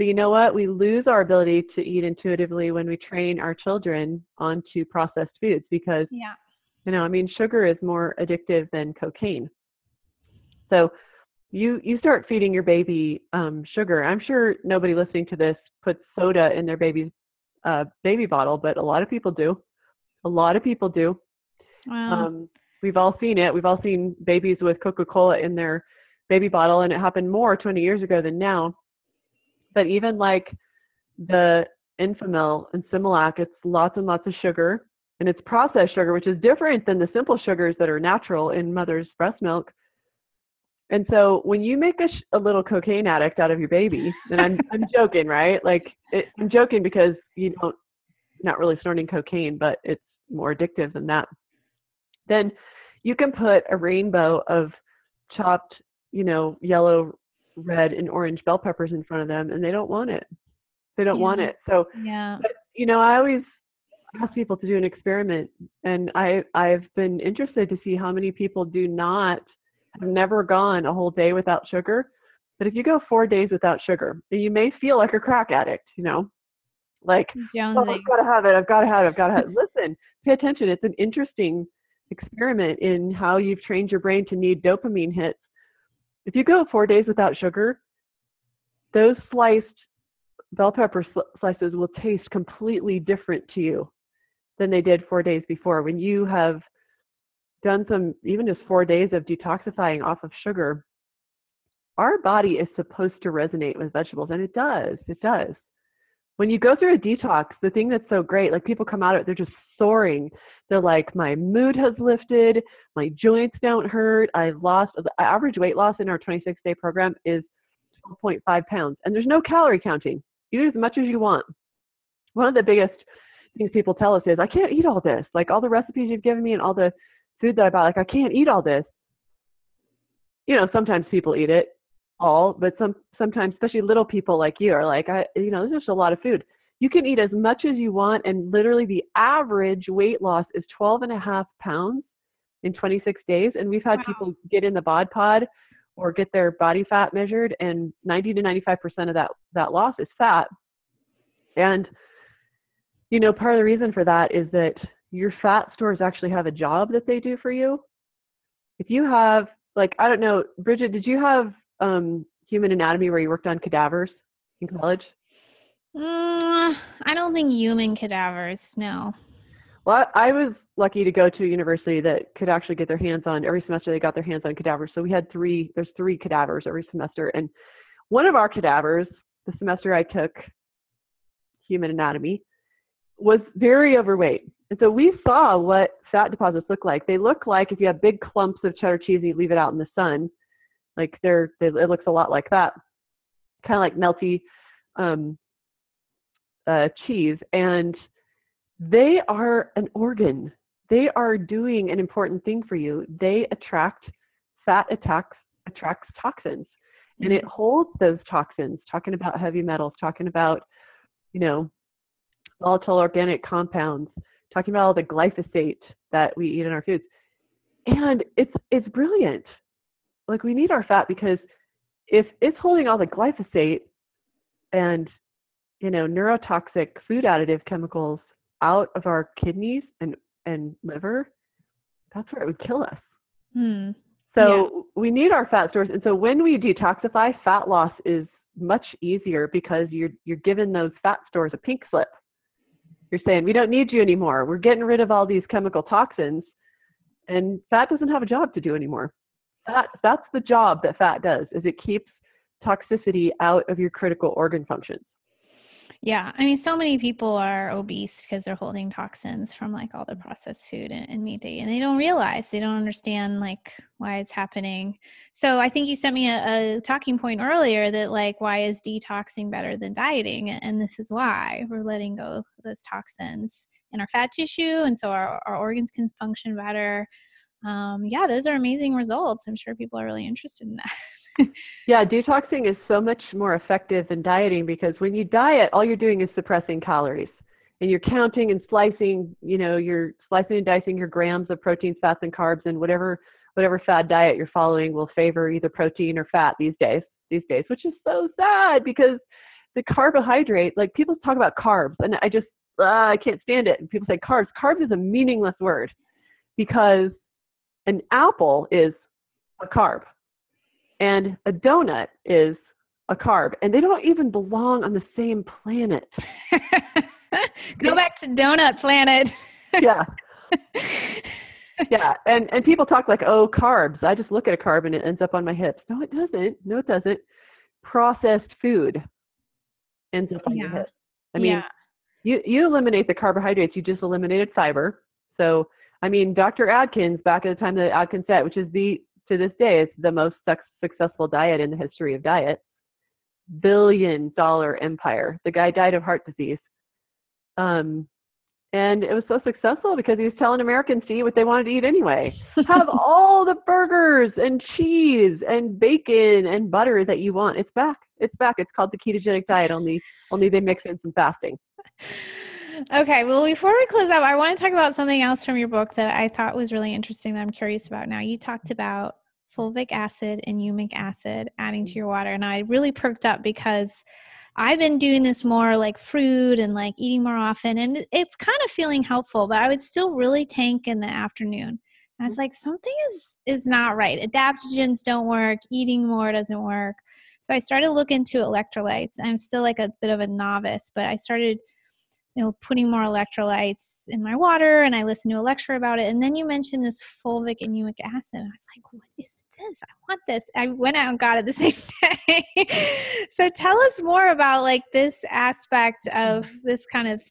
But you know what? We lose our ability to eat intuitively when we train our children onto processed foods because, yeah. you know, I mean, sugar is more addictive than cocaine. So you you start feeding your baby um, sugar. I'm sure nobody listening to this puts soda in their baby's uh, baby bottle, but a lot of people do. A lot of people do. Wow. Um, we've all seen it. We've all seen babies with Coca-Cola in their baby bottle, and it happened more 20 years ago than now. But even like the Enfamil and Similac, it's lots and lots of sugar, and it's processed sugar, which is different than the simple sugars that are natural in mother's breast milk. And so when you make a, sh- a little cocaine addict out of your baby, and I'm I'm joking, right? Like it, I'm joking because you don't not really snorting cocaine, but it's more addictive than that. Then you can put a rainbow of chopped, you know, yellow, red, and orange bell peppers in front of them, and they don't want it. They don't want it. So yeah. but you know i always ask people to do an experiment and i i've been interested to see how many people do not have never gone a whole day without sugar but if you go four days without sugar you may feel like a crack addict you know like oh, i've got to have it i've got to have it i've got to have it listen pay attention it's an interesting experiment in how you've trained your brain to need dopamine hits if you go four days without sugar those sliced bell pepper sl- slices will taste completely different to you than they did four days before. When you have done some, even just four days of detoxifying off of sugar, our body is supposed to resonate with vegetables, and it does. It does. When you go through a detox, the thing that's so great, like people come out of it, they're just soaring. They're like, my mood has lifted, my joints don't hurt, I lost the average weight loss in our 26 day program is 12.5 pounds, and there's no calorie counting. Eat as much as you want. One of the biggest things people tell us is, I can't eat all this. Like all the recipes you've given me and all the food that I bought, like I can't eat all this. You know, sometimes people eat it all, but some sometimes, especially little people like you, are like, I, you know, there's just a lot of food. You can eat as much as you want, and literally the average weight loss is 12 and a half pounds in 26 days. And we've had Wow. people get in the bod pod or get their body fat measured, and 90 to 95 percent of that that loss is fat. And you know, part of the reason for that is that your fat stores actually have a job that they do for you. If you have, like, I don't know, Bridgit, did you have um, human anatomy where you worked on cadavers in college? Mm, I don't think human cadavers. No. Well, I I was lucky to go to a university that could actually get their hands on every semester. They got their hands on cadavers. So we had three. There's three cadavers every semester, and one of our cadavers, the semester I took human anatomy, was very overweight. And so we saw what fat deposits look like. They look like if you have big clumps of cheddar cheese and you leave it out in the sun, like they're, they, it looks a lot like that, kind of like melty um, uh, cheese. And they are an organ. They are doing an important thing for you. They attract fat attacks attracts toxins, and it holds those toxins. Talking about heavy metals, talking about you know volatile organic compounds, talking about all the glyphosate that we eat in our foods, and it's it's brilliant. Like we need our fat because if it's holding all the glyphosate and you know neurotoxic food additive chemicals out of our kidneys and and liver, that's where it would kill us. Hmm. So we need our fat stores, and so when we detoxify, fat loss is much easier because you're you're giving those fat stores a pink slip. You're saying we don't need you anymore. We're getting rid of all these chemical toxins, and fat doesn't have a job to do anymore. That that's the job that fat does is it keeps toxicity out of your critical organ functions. Yeah. I mean, so many people are obese because they're holding toxins from like all the processed food and, and meat they eat, and they don't realize, they don't understand like why it's happening. So I think you sent me a, a talking point earlier that like, why is detoxing better than dieting? And this is why we're letting go of those toxins in our fat tissue. And so our, our organs can function better. Um, yeah, those are amazing results. I'm sure people are really interested in that. Yeah, detoxing is so much more effective than dieting because when you diet, all you're doing is suppressing calories. And you're counting and slicing, you know, you're slicing and dicing your grams of proteins, fats, and carbs, and whatever whatever fad diet you're following will favor either protein or fat these days. These days, which is so sad because the carbohydrate, like people talk about carbs, and I just uh, I can't stand it. And people say carbs. Carbs is a meaningless word because an apple is a carb and a donut is a carb and they don't even belong on the same planet Go back to Donut Planet. yeah yeah, and and people talk like, oh, carbs. I just look at a carb and it ends up on my hips. No, it doesn't. No, it doesn't. Processed food ends up on Yeah. your hips. I mean, yeah. you you eliminate the carbohydrates. You just eliminated fiber. So I mean, Dr. Atkins back at the time that Atkins diet, which is the to this day, it's the most suc successful diet in the history of diets. Billion dollar empire. The guy died of heart disease. Um, and it was so successful because he was telling Americans to eat what they wanted to eat anyway. Have all the burgers and cheese and bacon and butter that you want. It's back. It's back. It's called the ketogenic diet. Only, only they mix in some fasting. Okay, well, before we close up, I want to talk about something else from your book that I thought was really interesting that I'm curious about now. You talked about fulvic acid and humic acid adding to your water, and I really perked up because I've been doing this more like fruit and like eating more often, and it's kind of feeling helpful, but I would still really tank in the afternoon. And I was like, something is is not right. Adaptogens don't work. Eating more doesn't work. So I started to look into electrolytes. I'm still like a bit of a novice, but I started you know, putting more electrolytes in my water and I listened to a lecture about it. And then you mentioned this fulvic and humic acid. I was like, what is this? I want this. I went out and got it the same day. so tell us more about like this aspect of mm-hmm. this kind of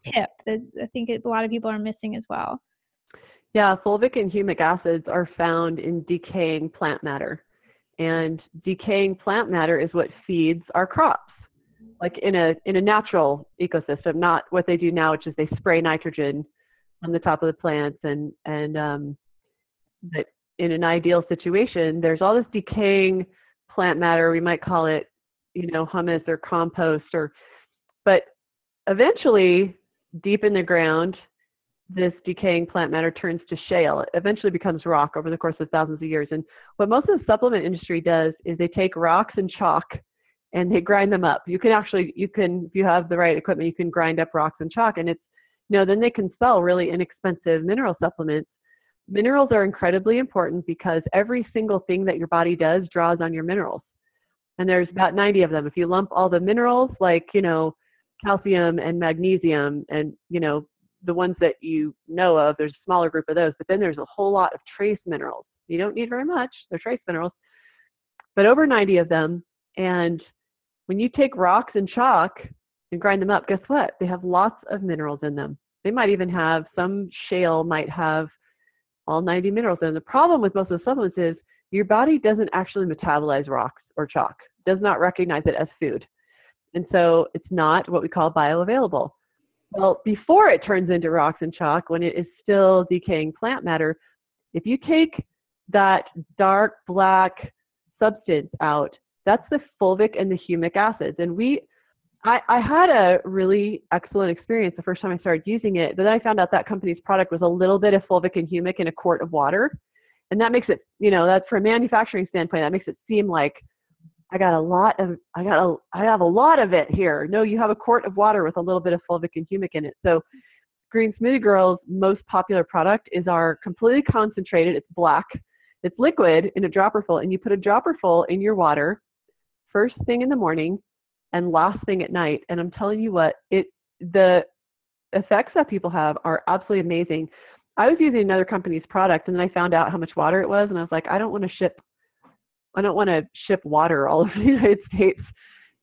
tip that I think a lot of people are missing as well. Yeah, fulvic and humic acids are found in decaying plant matter. And decaying plant matter is what feeds our crops. Like in a in a natural ecosystem, not what they do now, which is they spray nitrogen on the top of the plants and and um but in an ideal situation, there's all this decaying plant matter, we might call it, you know, humus or compost or but eventually deep in the ground this decaying plant matter turns to shale. It eventually becomes rock over the course of thousands of years. And what most of the supplement industry does is they take rocks and chalk and they grind them up. You can actually, you can, if you have the right equipment, you can grind up rocks and chalk. And it's, you know, then they can sell really inexpensive mineral supplements. Minerals are incredibly important because every single thing that your body does draws on your minerals. And there's about 90 of them. If you lump all the minerals like, you know, calcium and magnesium and, you know, the ones that you know of, there's a smaller group of those, but then there's a whole lot of trace minerals. You don't need very much, they're trace minerals, but over 90 of them. And when you take rocks and chalk and grind them up, guess what? They have lots of minerals in them. They might even have some shale might have all 90 minerals And. The problem with most of the supplements is your body doesn't actually metabolize rocks or chalk, does not recognize it as food. And so it's not what we call bioavailable. Well, before it turns into rocks and chalk, when it is still decaying plant matter, if you take that dark black substance out, that's the fulvic and the humic acids. And we, I, I had a really excellent experience the first time I started using it. But then I found out that company's product was a little bit of fulvic and humic in a quart of water. And that makes it, you know, that's from a manufacturing standpoint, that makes it seem like I got a lot of I got a I have a lot of it here. No, you have a quart of water with a little bit of fulvic and humic in it. So Green Smoothie Girl's most popular product is our completely concentrated, it's black, it's liquid in a dropper full, and you put a dropper full in your water first thing in the morning and last thing at night. And I'm telling you what, it the effects that people have are absolutely amazing. I was using another company's product and then I found out how much water it was and I was like, I don't want to ship I don't want to ship water all over the United States.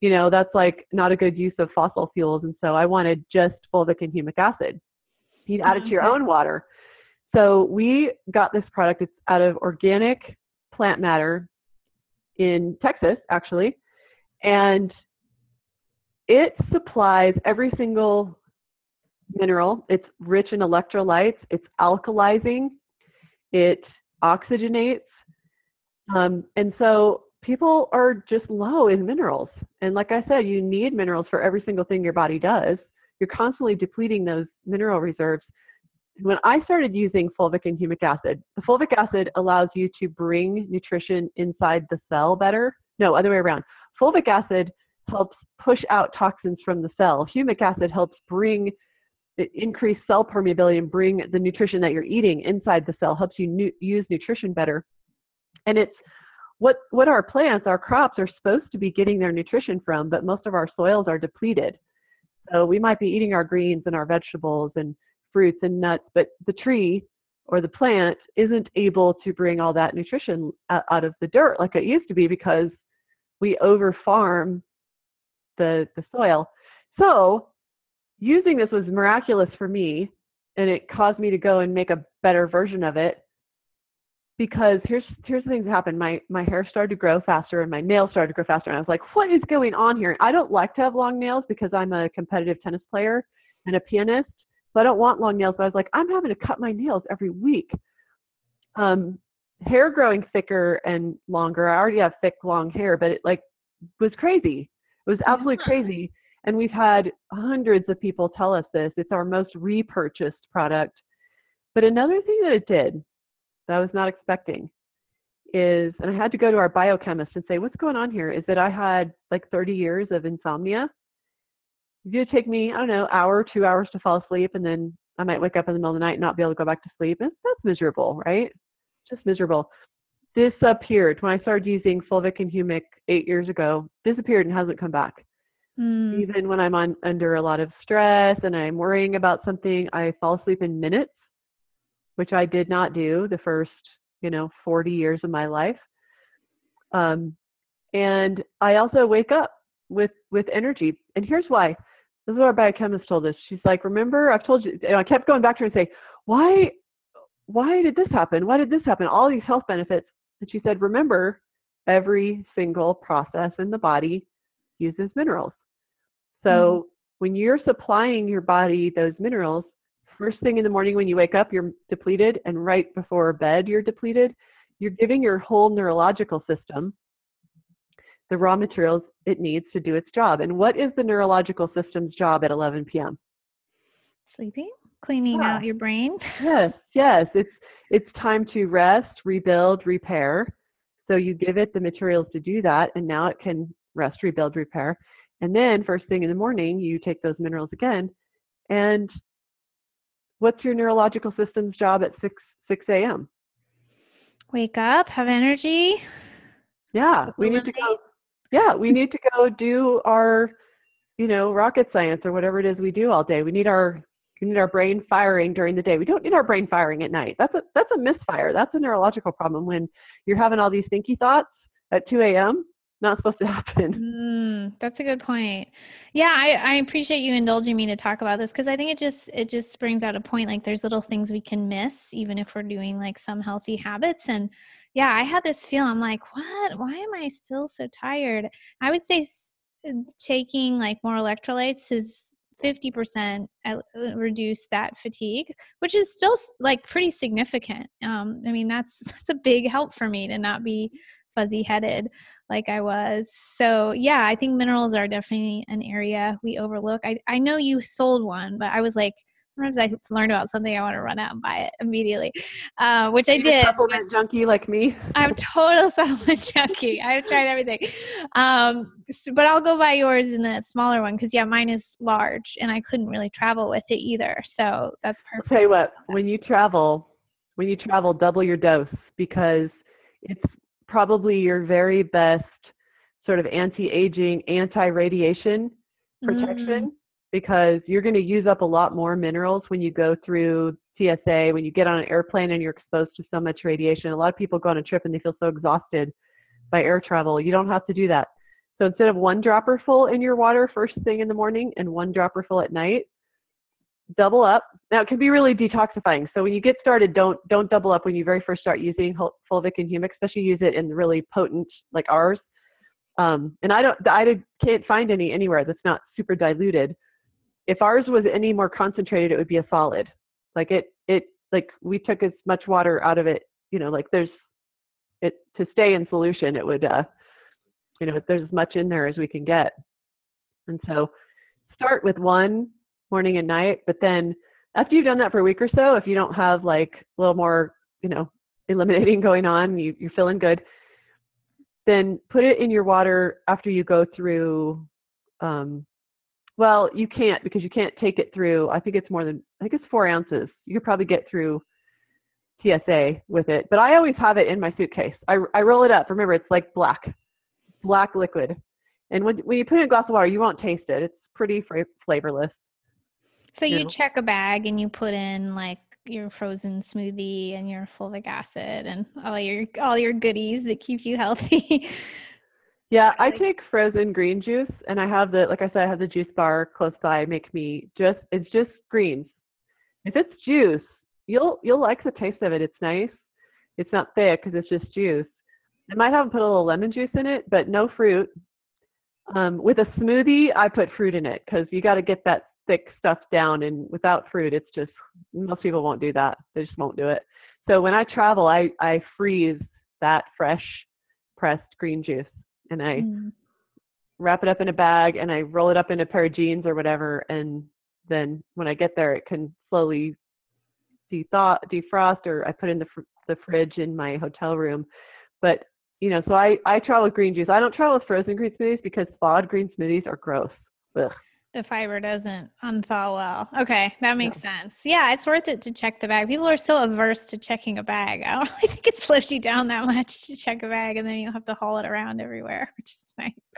You know, that's like not a good use of fossil fuels. And so I wanted just fulvic and humic acid. You'd add it to your own water. So we got this product. It's out of organic plant matter in Texas, actually. And it supplies every single mineral. It's rich in electrolytes. It's alkalizing. It oxygenates. Um, and so people are just low in minerals. And like I said, you need minerals for every single thing your body does. You're constantly depleting those mineral reserves. When I started using fulvic and humic acid, the fulvic acid allows you to bring nutrition inside the cell better. No, other way around. Fulvic acid helps push out toxins from the cell. Humic acid helps bring increase cell permeability and bring the nutrition that you're eating inside the cell, helps you nu- use nutrition better. And it's what what our plants, our crops are supposed to be getting their nutrition from, but most of our soils are depleted. So we might be eating our greens and our vegetables and fruits and nuts, but the tree or the plant isn't able to bring all that nutrition uh, out of the dirt like it used to be because we over farm the the soil. So using this was miraculous for me and it caused me to go and make a better version of it because here's here's the things that happened. My my hair started to grow faster and my nails started to grow faster and I was like, what is going on here? I don't like to have long nails because I'm a competitive tennis player and a pianist. So I don't want long nails, but I was like, I'm having to cut my nails every week. Um, hair growing thicker and longer. I already have thick long hair, but it like was crazy. It was absolutely crazy. And we've had hundreds of people tell us this. It's our most repurchased product. But another thing that it did that I was not expecting is, and I had to go to our biochemist and say, what's going on here? Is that I had like 30 years of insomnia. It would take me, I don't know, hour, two hours to fall asleep, and then I might wake up in the middle of the night and not be able to go back to sleep. And that's miserable, right? Just miserable. Disappeared when I started using fulvic and humic eight years ago. Disappeared and hasn't come back. Mm. Even when I'm on under a lot of stress and I'm worrying about something, I fall asleep in minutes, which I did not do the first, you know, 40 years of my life. Um, and I also wake up with with energy. And here's why. This is what our biochemist told us. She's like, remember, I've told you. And I kept going back to her and say, why, why did this happen? Why did this happen? All these health benefits. And she said, remember, every single process in the body uses minerals. So mm-hmm. when you're supplying your body those minerals, first thing in the morning when you wake up, you're depleted, and right before bed, you're depleted. You're giving your whole neurological system the raw materials it needs to do its job. And what is the neurological system's job at 11 p.m.? Sleeping, cleaning yeah. out your brain. yes, yes. It's it's time to rest, rebuild, repair. So you give it the materials to do that, and now it can rest, rebuild, repair. And then first thing in the morning, you take those minerals again. And what's your neurological system's job at 6 6 a.m.? Wake up, have energy. Yeah, we need to go. Yeah, we need to go do our, you know, rocket science or whatever it is we do all day. We need our we need our brain firing during the day. We don't need our brain firing at night. That's a that's a misfire. That's a neurological problem when you're having all these thinky thoughts at 2 a.m not supposed to happen. Mm, that's a good point. Yeah, I, I appreciate you indulging me to talk about this because I think it just it just brings out a point. Like there's little things we can miss even if we're doing like some healthy habits. And yeah, I had this feel. I'm like, what? Why am I still so tired? I would say taking like more electrolytes is 50% uh, reduce that fatigue which is still like pretty significant um, i mean that's that's a big help for me to not be fuzzy headed like I was. So, yeah, I think minerals are definitely an area we overlook. I, I know you sold one, but I was like, sometimes I learn about something, I want to run out and buy it immediately, uh, which I did. supplement junkie like me. I'm total supplement junkie. I've tried everything, um, but I'll go buy yours in the smaller one because yeah, mine is large and I couldn't really travel with it either. So that's perfect. I'll tell you what, when you travel, when you travel, double your dose because it's probably your very best sort of anti-aging, anti-radiation protection mm. Because you're going to use up a lot more minerals when you go through TSA, when you get on an airplane and you're exposed to so much radiation. A lot of people go on a trip and they feel so exhausted by air travel. You don't have to do that. So instead of one dropper full in your water first thing in the morning and one dropper full at night, double up. Now it can be really detoxifying. So when you get started, don't don't double up when you very first start using fulvic and humic, especially use it in really potent like ours. Um, and I don't I can't find any anywhere that's not super diluted. If ours was any more concentrated, it would be a solid. Like it it like we took as much water out of it. You know, like there's it to stay in solution. It would uh, you know there's as much in there as we can get. And so start with one morning and night. But then after you've done that for a week or so, if you don't have like a little more, you know, eliminating going on, you, you're feeling good, then put it in your water after you go through. Um, well, you can't because you can't take it through. I think it's more than I think it's four ounces. You could probably get through TSA with it, but I always have it in my suitcase. I, I roll it up. Remember, it's like black, black liquid. And when, when you put it in a glass of water, you won't taste it. It's pretty flavorless. So you, know? check a bag and you put in like your frozen smoothie and your fulvic acid and all your all your goodies that keep you healthy. Yeah, I take frozen green juice and I have the like I said, I have the juice bar close by make me just it's just greens. If it's juice, you'll you'll like the taste of it. It's nice. It's not thick because it's just juice. I might have put a little lemon juice in it, but no fruit. Um, with a smoothie, I put fruit in it because you got to get that thick stuff down, and without fruit, it's just most people won't do that. They just won't do it. So when I travel, I I freeze that fresh pressed green juice and I mm. wrap it up in a bag and I roll it up in a pair of jeans or whatever. And then when I get there, it can slowly de-thaw, defrost or I put in the, fr- the fridge in my hotel room. But, you know, so I, I travel with green juice. I don't travel with frozen green smoothies because thawed green smoothies are gross. Ugh the fiber doesn't unthaw well. Okay, that makes yeah. sense. Yeah, it's worth it to check the bag. People are so averse to checking a bag. I don't really think it slows you down that much to check a bag, and then you have to haul it around everywhere, which is nice.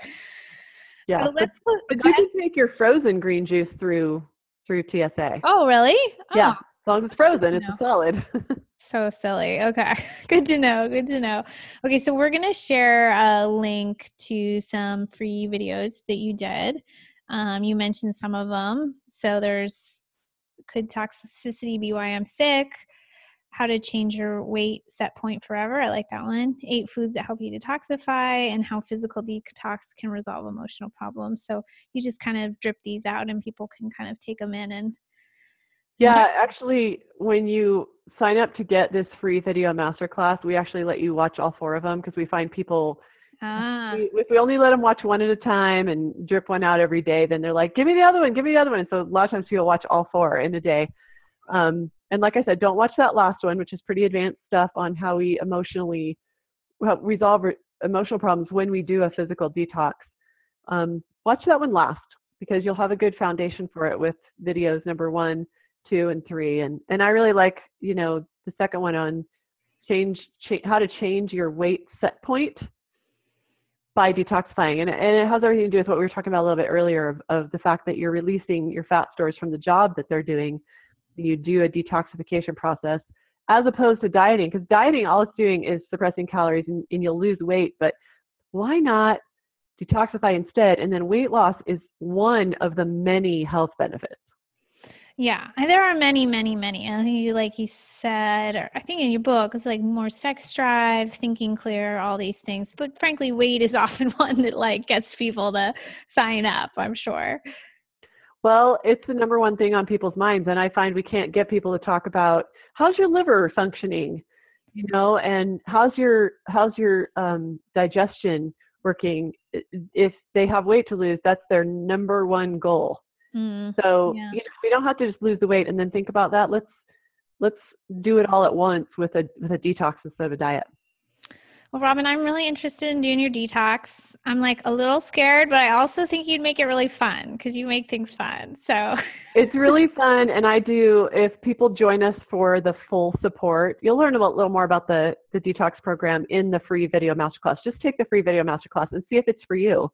Yeah, so but, but you can take your frozen green juice through through TSA. Oh, really? Oh. Yeah, as long as it's frozen, it's a solid. so silly. Okay, good to know. Good to know. Okay, so we're gonna share a link to some free videos that you did. Um, you mentioned some of them. So there's could toxicity be why I'm sick? How to change your weight set point forever. I like that one. Eight foods that help you detoxify and how physical detox can resolve emotional problems. So you just kind of drip these out and people can kind of take them in and yeah, actually, when you sign up to get this free video masterclass, we actually let you watch all four of them because we find people Ah. We, if we only let them watch one at a time and drip one out every day, then they're like, give me the other one, give me the other one. And so a lot of times people watch all four in a day. Um, and like I said, don't watch that last one, which is pretty advanced stuff on how we emotionally resolve re- emotional problems when we do a physical detox. Um, watch that one last because you'll have a good foundation for it with videos number one, two, and three. And and I really like you know the second one on change, change how to change your weight set point by detoxifying. And, and it has everything to do with what we were talking about a little bit earlier of, of the fact that you're releasing your fat stores from the job that they're doing. You do a detoxification process as opposed to dieting, because dieting, all it's doing is suppressing calories and, and you'll lose weight. But why not detoxify instead? And then weight loss is one of the many health benefits. Yeah, there are many, many, many. I think you, like you said, or I think in your book, it's like more sex drive, thinking clear, all these things. But frankly, weight is often one that like gets people to sign up. I'm sure. Well, it's the number one thing on people's minds, and I find we can't get people to talk about how's your liver functioning, you know, and how's your how's your um, digestion working. If they have weight to lose, that's their number one goal Mm, so yeah. you know, we don't have to just lose the weight and then think about that. Let's let's do it all at once with a with a detox instead of a diet. Well, Robyn, I'm really interested in doing your detox. I'm like a little scared, but I also think you'd make it really fun because you make things fun. So it's really fun, and I do. If people join us for the full support, you'll learn a little more about the the detox program in the free video masterclass. Just take the free video masterclass and see if it's for you.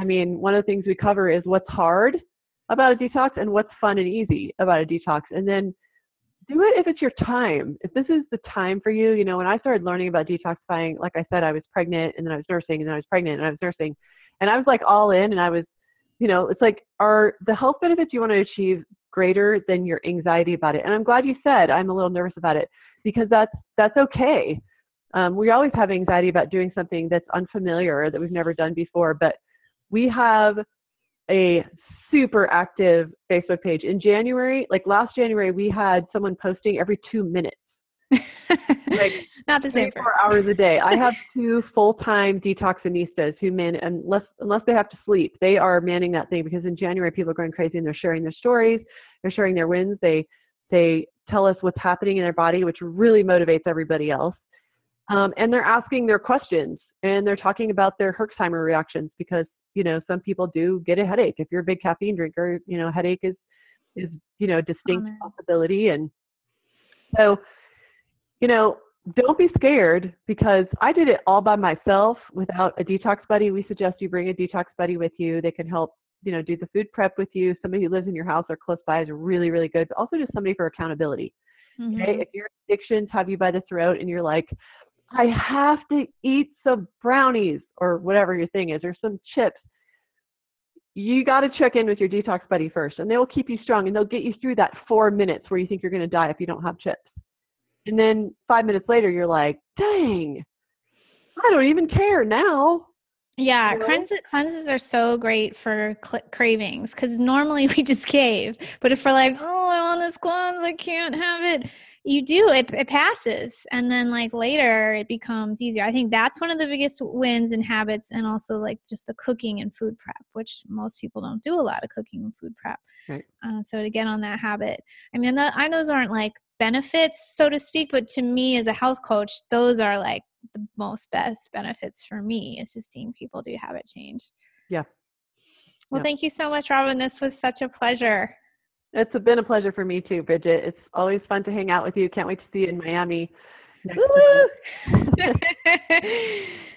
I mean, one of the things we cover is what's hard about a detox and what's fun and easy about a detox. And then do it if it's your time. If this is the time for you, you know, when I started learning about detoxifying, like I said, I was pregnant and then I was nursing and then I was pregnant and I was nursing. And I was like all in and I was, you know, it's like, are the health benefits you want to achieve greater than your anxiety about it? And I'm glad you said I'm a little nervous about it because that's that's okay. Um, we always have anxiety about doing something that's unfamiliar that we've never done before, but we have a super active Facebook page. In January, like last January, we had someone posting every two minutes. like not the same four hours a day. I have two full-time detoxinistas who man unless unless they have to sleep, they are manning that thing because in January people are going crazy and they're sharing their stories, they're sharing their wins, they they tell us what's happening in their body, which really motivates everybody else. Um, and they're asking their questions and they're talking about their Herxheimer reactions because you know, some people do get a headache. If you're a big caffeine drinker, you know, headache is is you know distinct Amen. possibility. And so, you know, don't be scared because I did it all by myself without a detox buddy. We suggest you bring a detox buddy with you. They can help, you know, do the food prep with you. Somebody who lives in your house or close by is really, really good, but also just somebody for accountability. Mm-hmm. Okay? If your addictions have you by the throat and you're like, I have to eat some brownies or whatever your thing is, or some chips, you got to check in with your detox buddy first, and they will keep you strong and they'll get you through that four minutes where you think you're going to die if you don't have chips. And then five minutes later, you're like, dang, I don't even care now. Yeah, you know? cleanses, cleanses are so great for cl- cravings because normally we just cave. But if we're like, oh, I want this cleanse, I can't have it, you do it, it passes and then like later it becomes easier. I think that's one of the biggest wins in habits and also like just the cooking and food prep which most people don't do a lot of cooking and food prep. Right. uh, so to get on that habit i mean i those aren't like benefits so to speak but to me as a health coach those are like the most best benefits for me is just seeing people do habit change. Yeah. Well yeah. thank you so much Robyn. This was such a pleasure it's been a pleasure for me too, Bridgit. It's always fun to hang out with you. Can't wait to see you in Miami.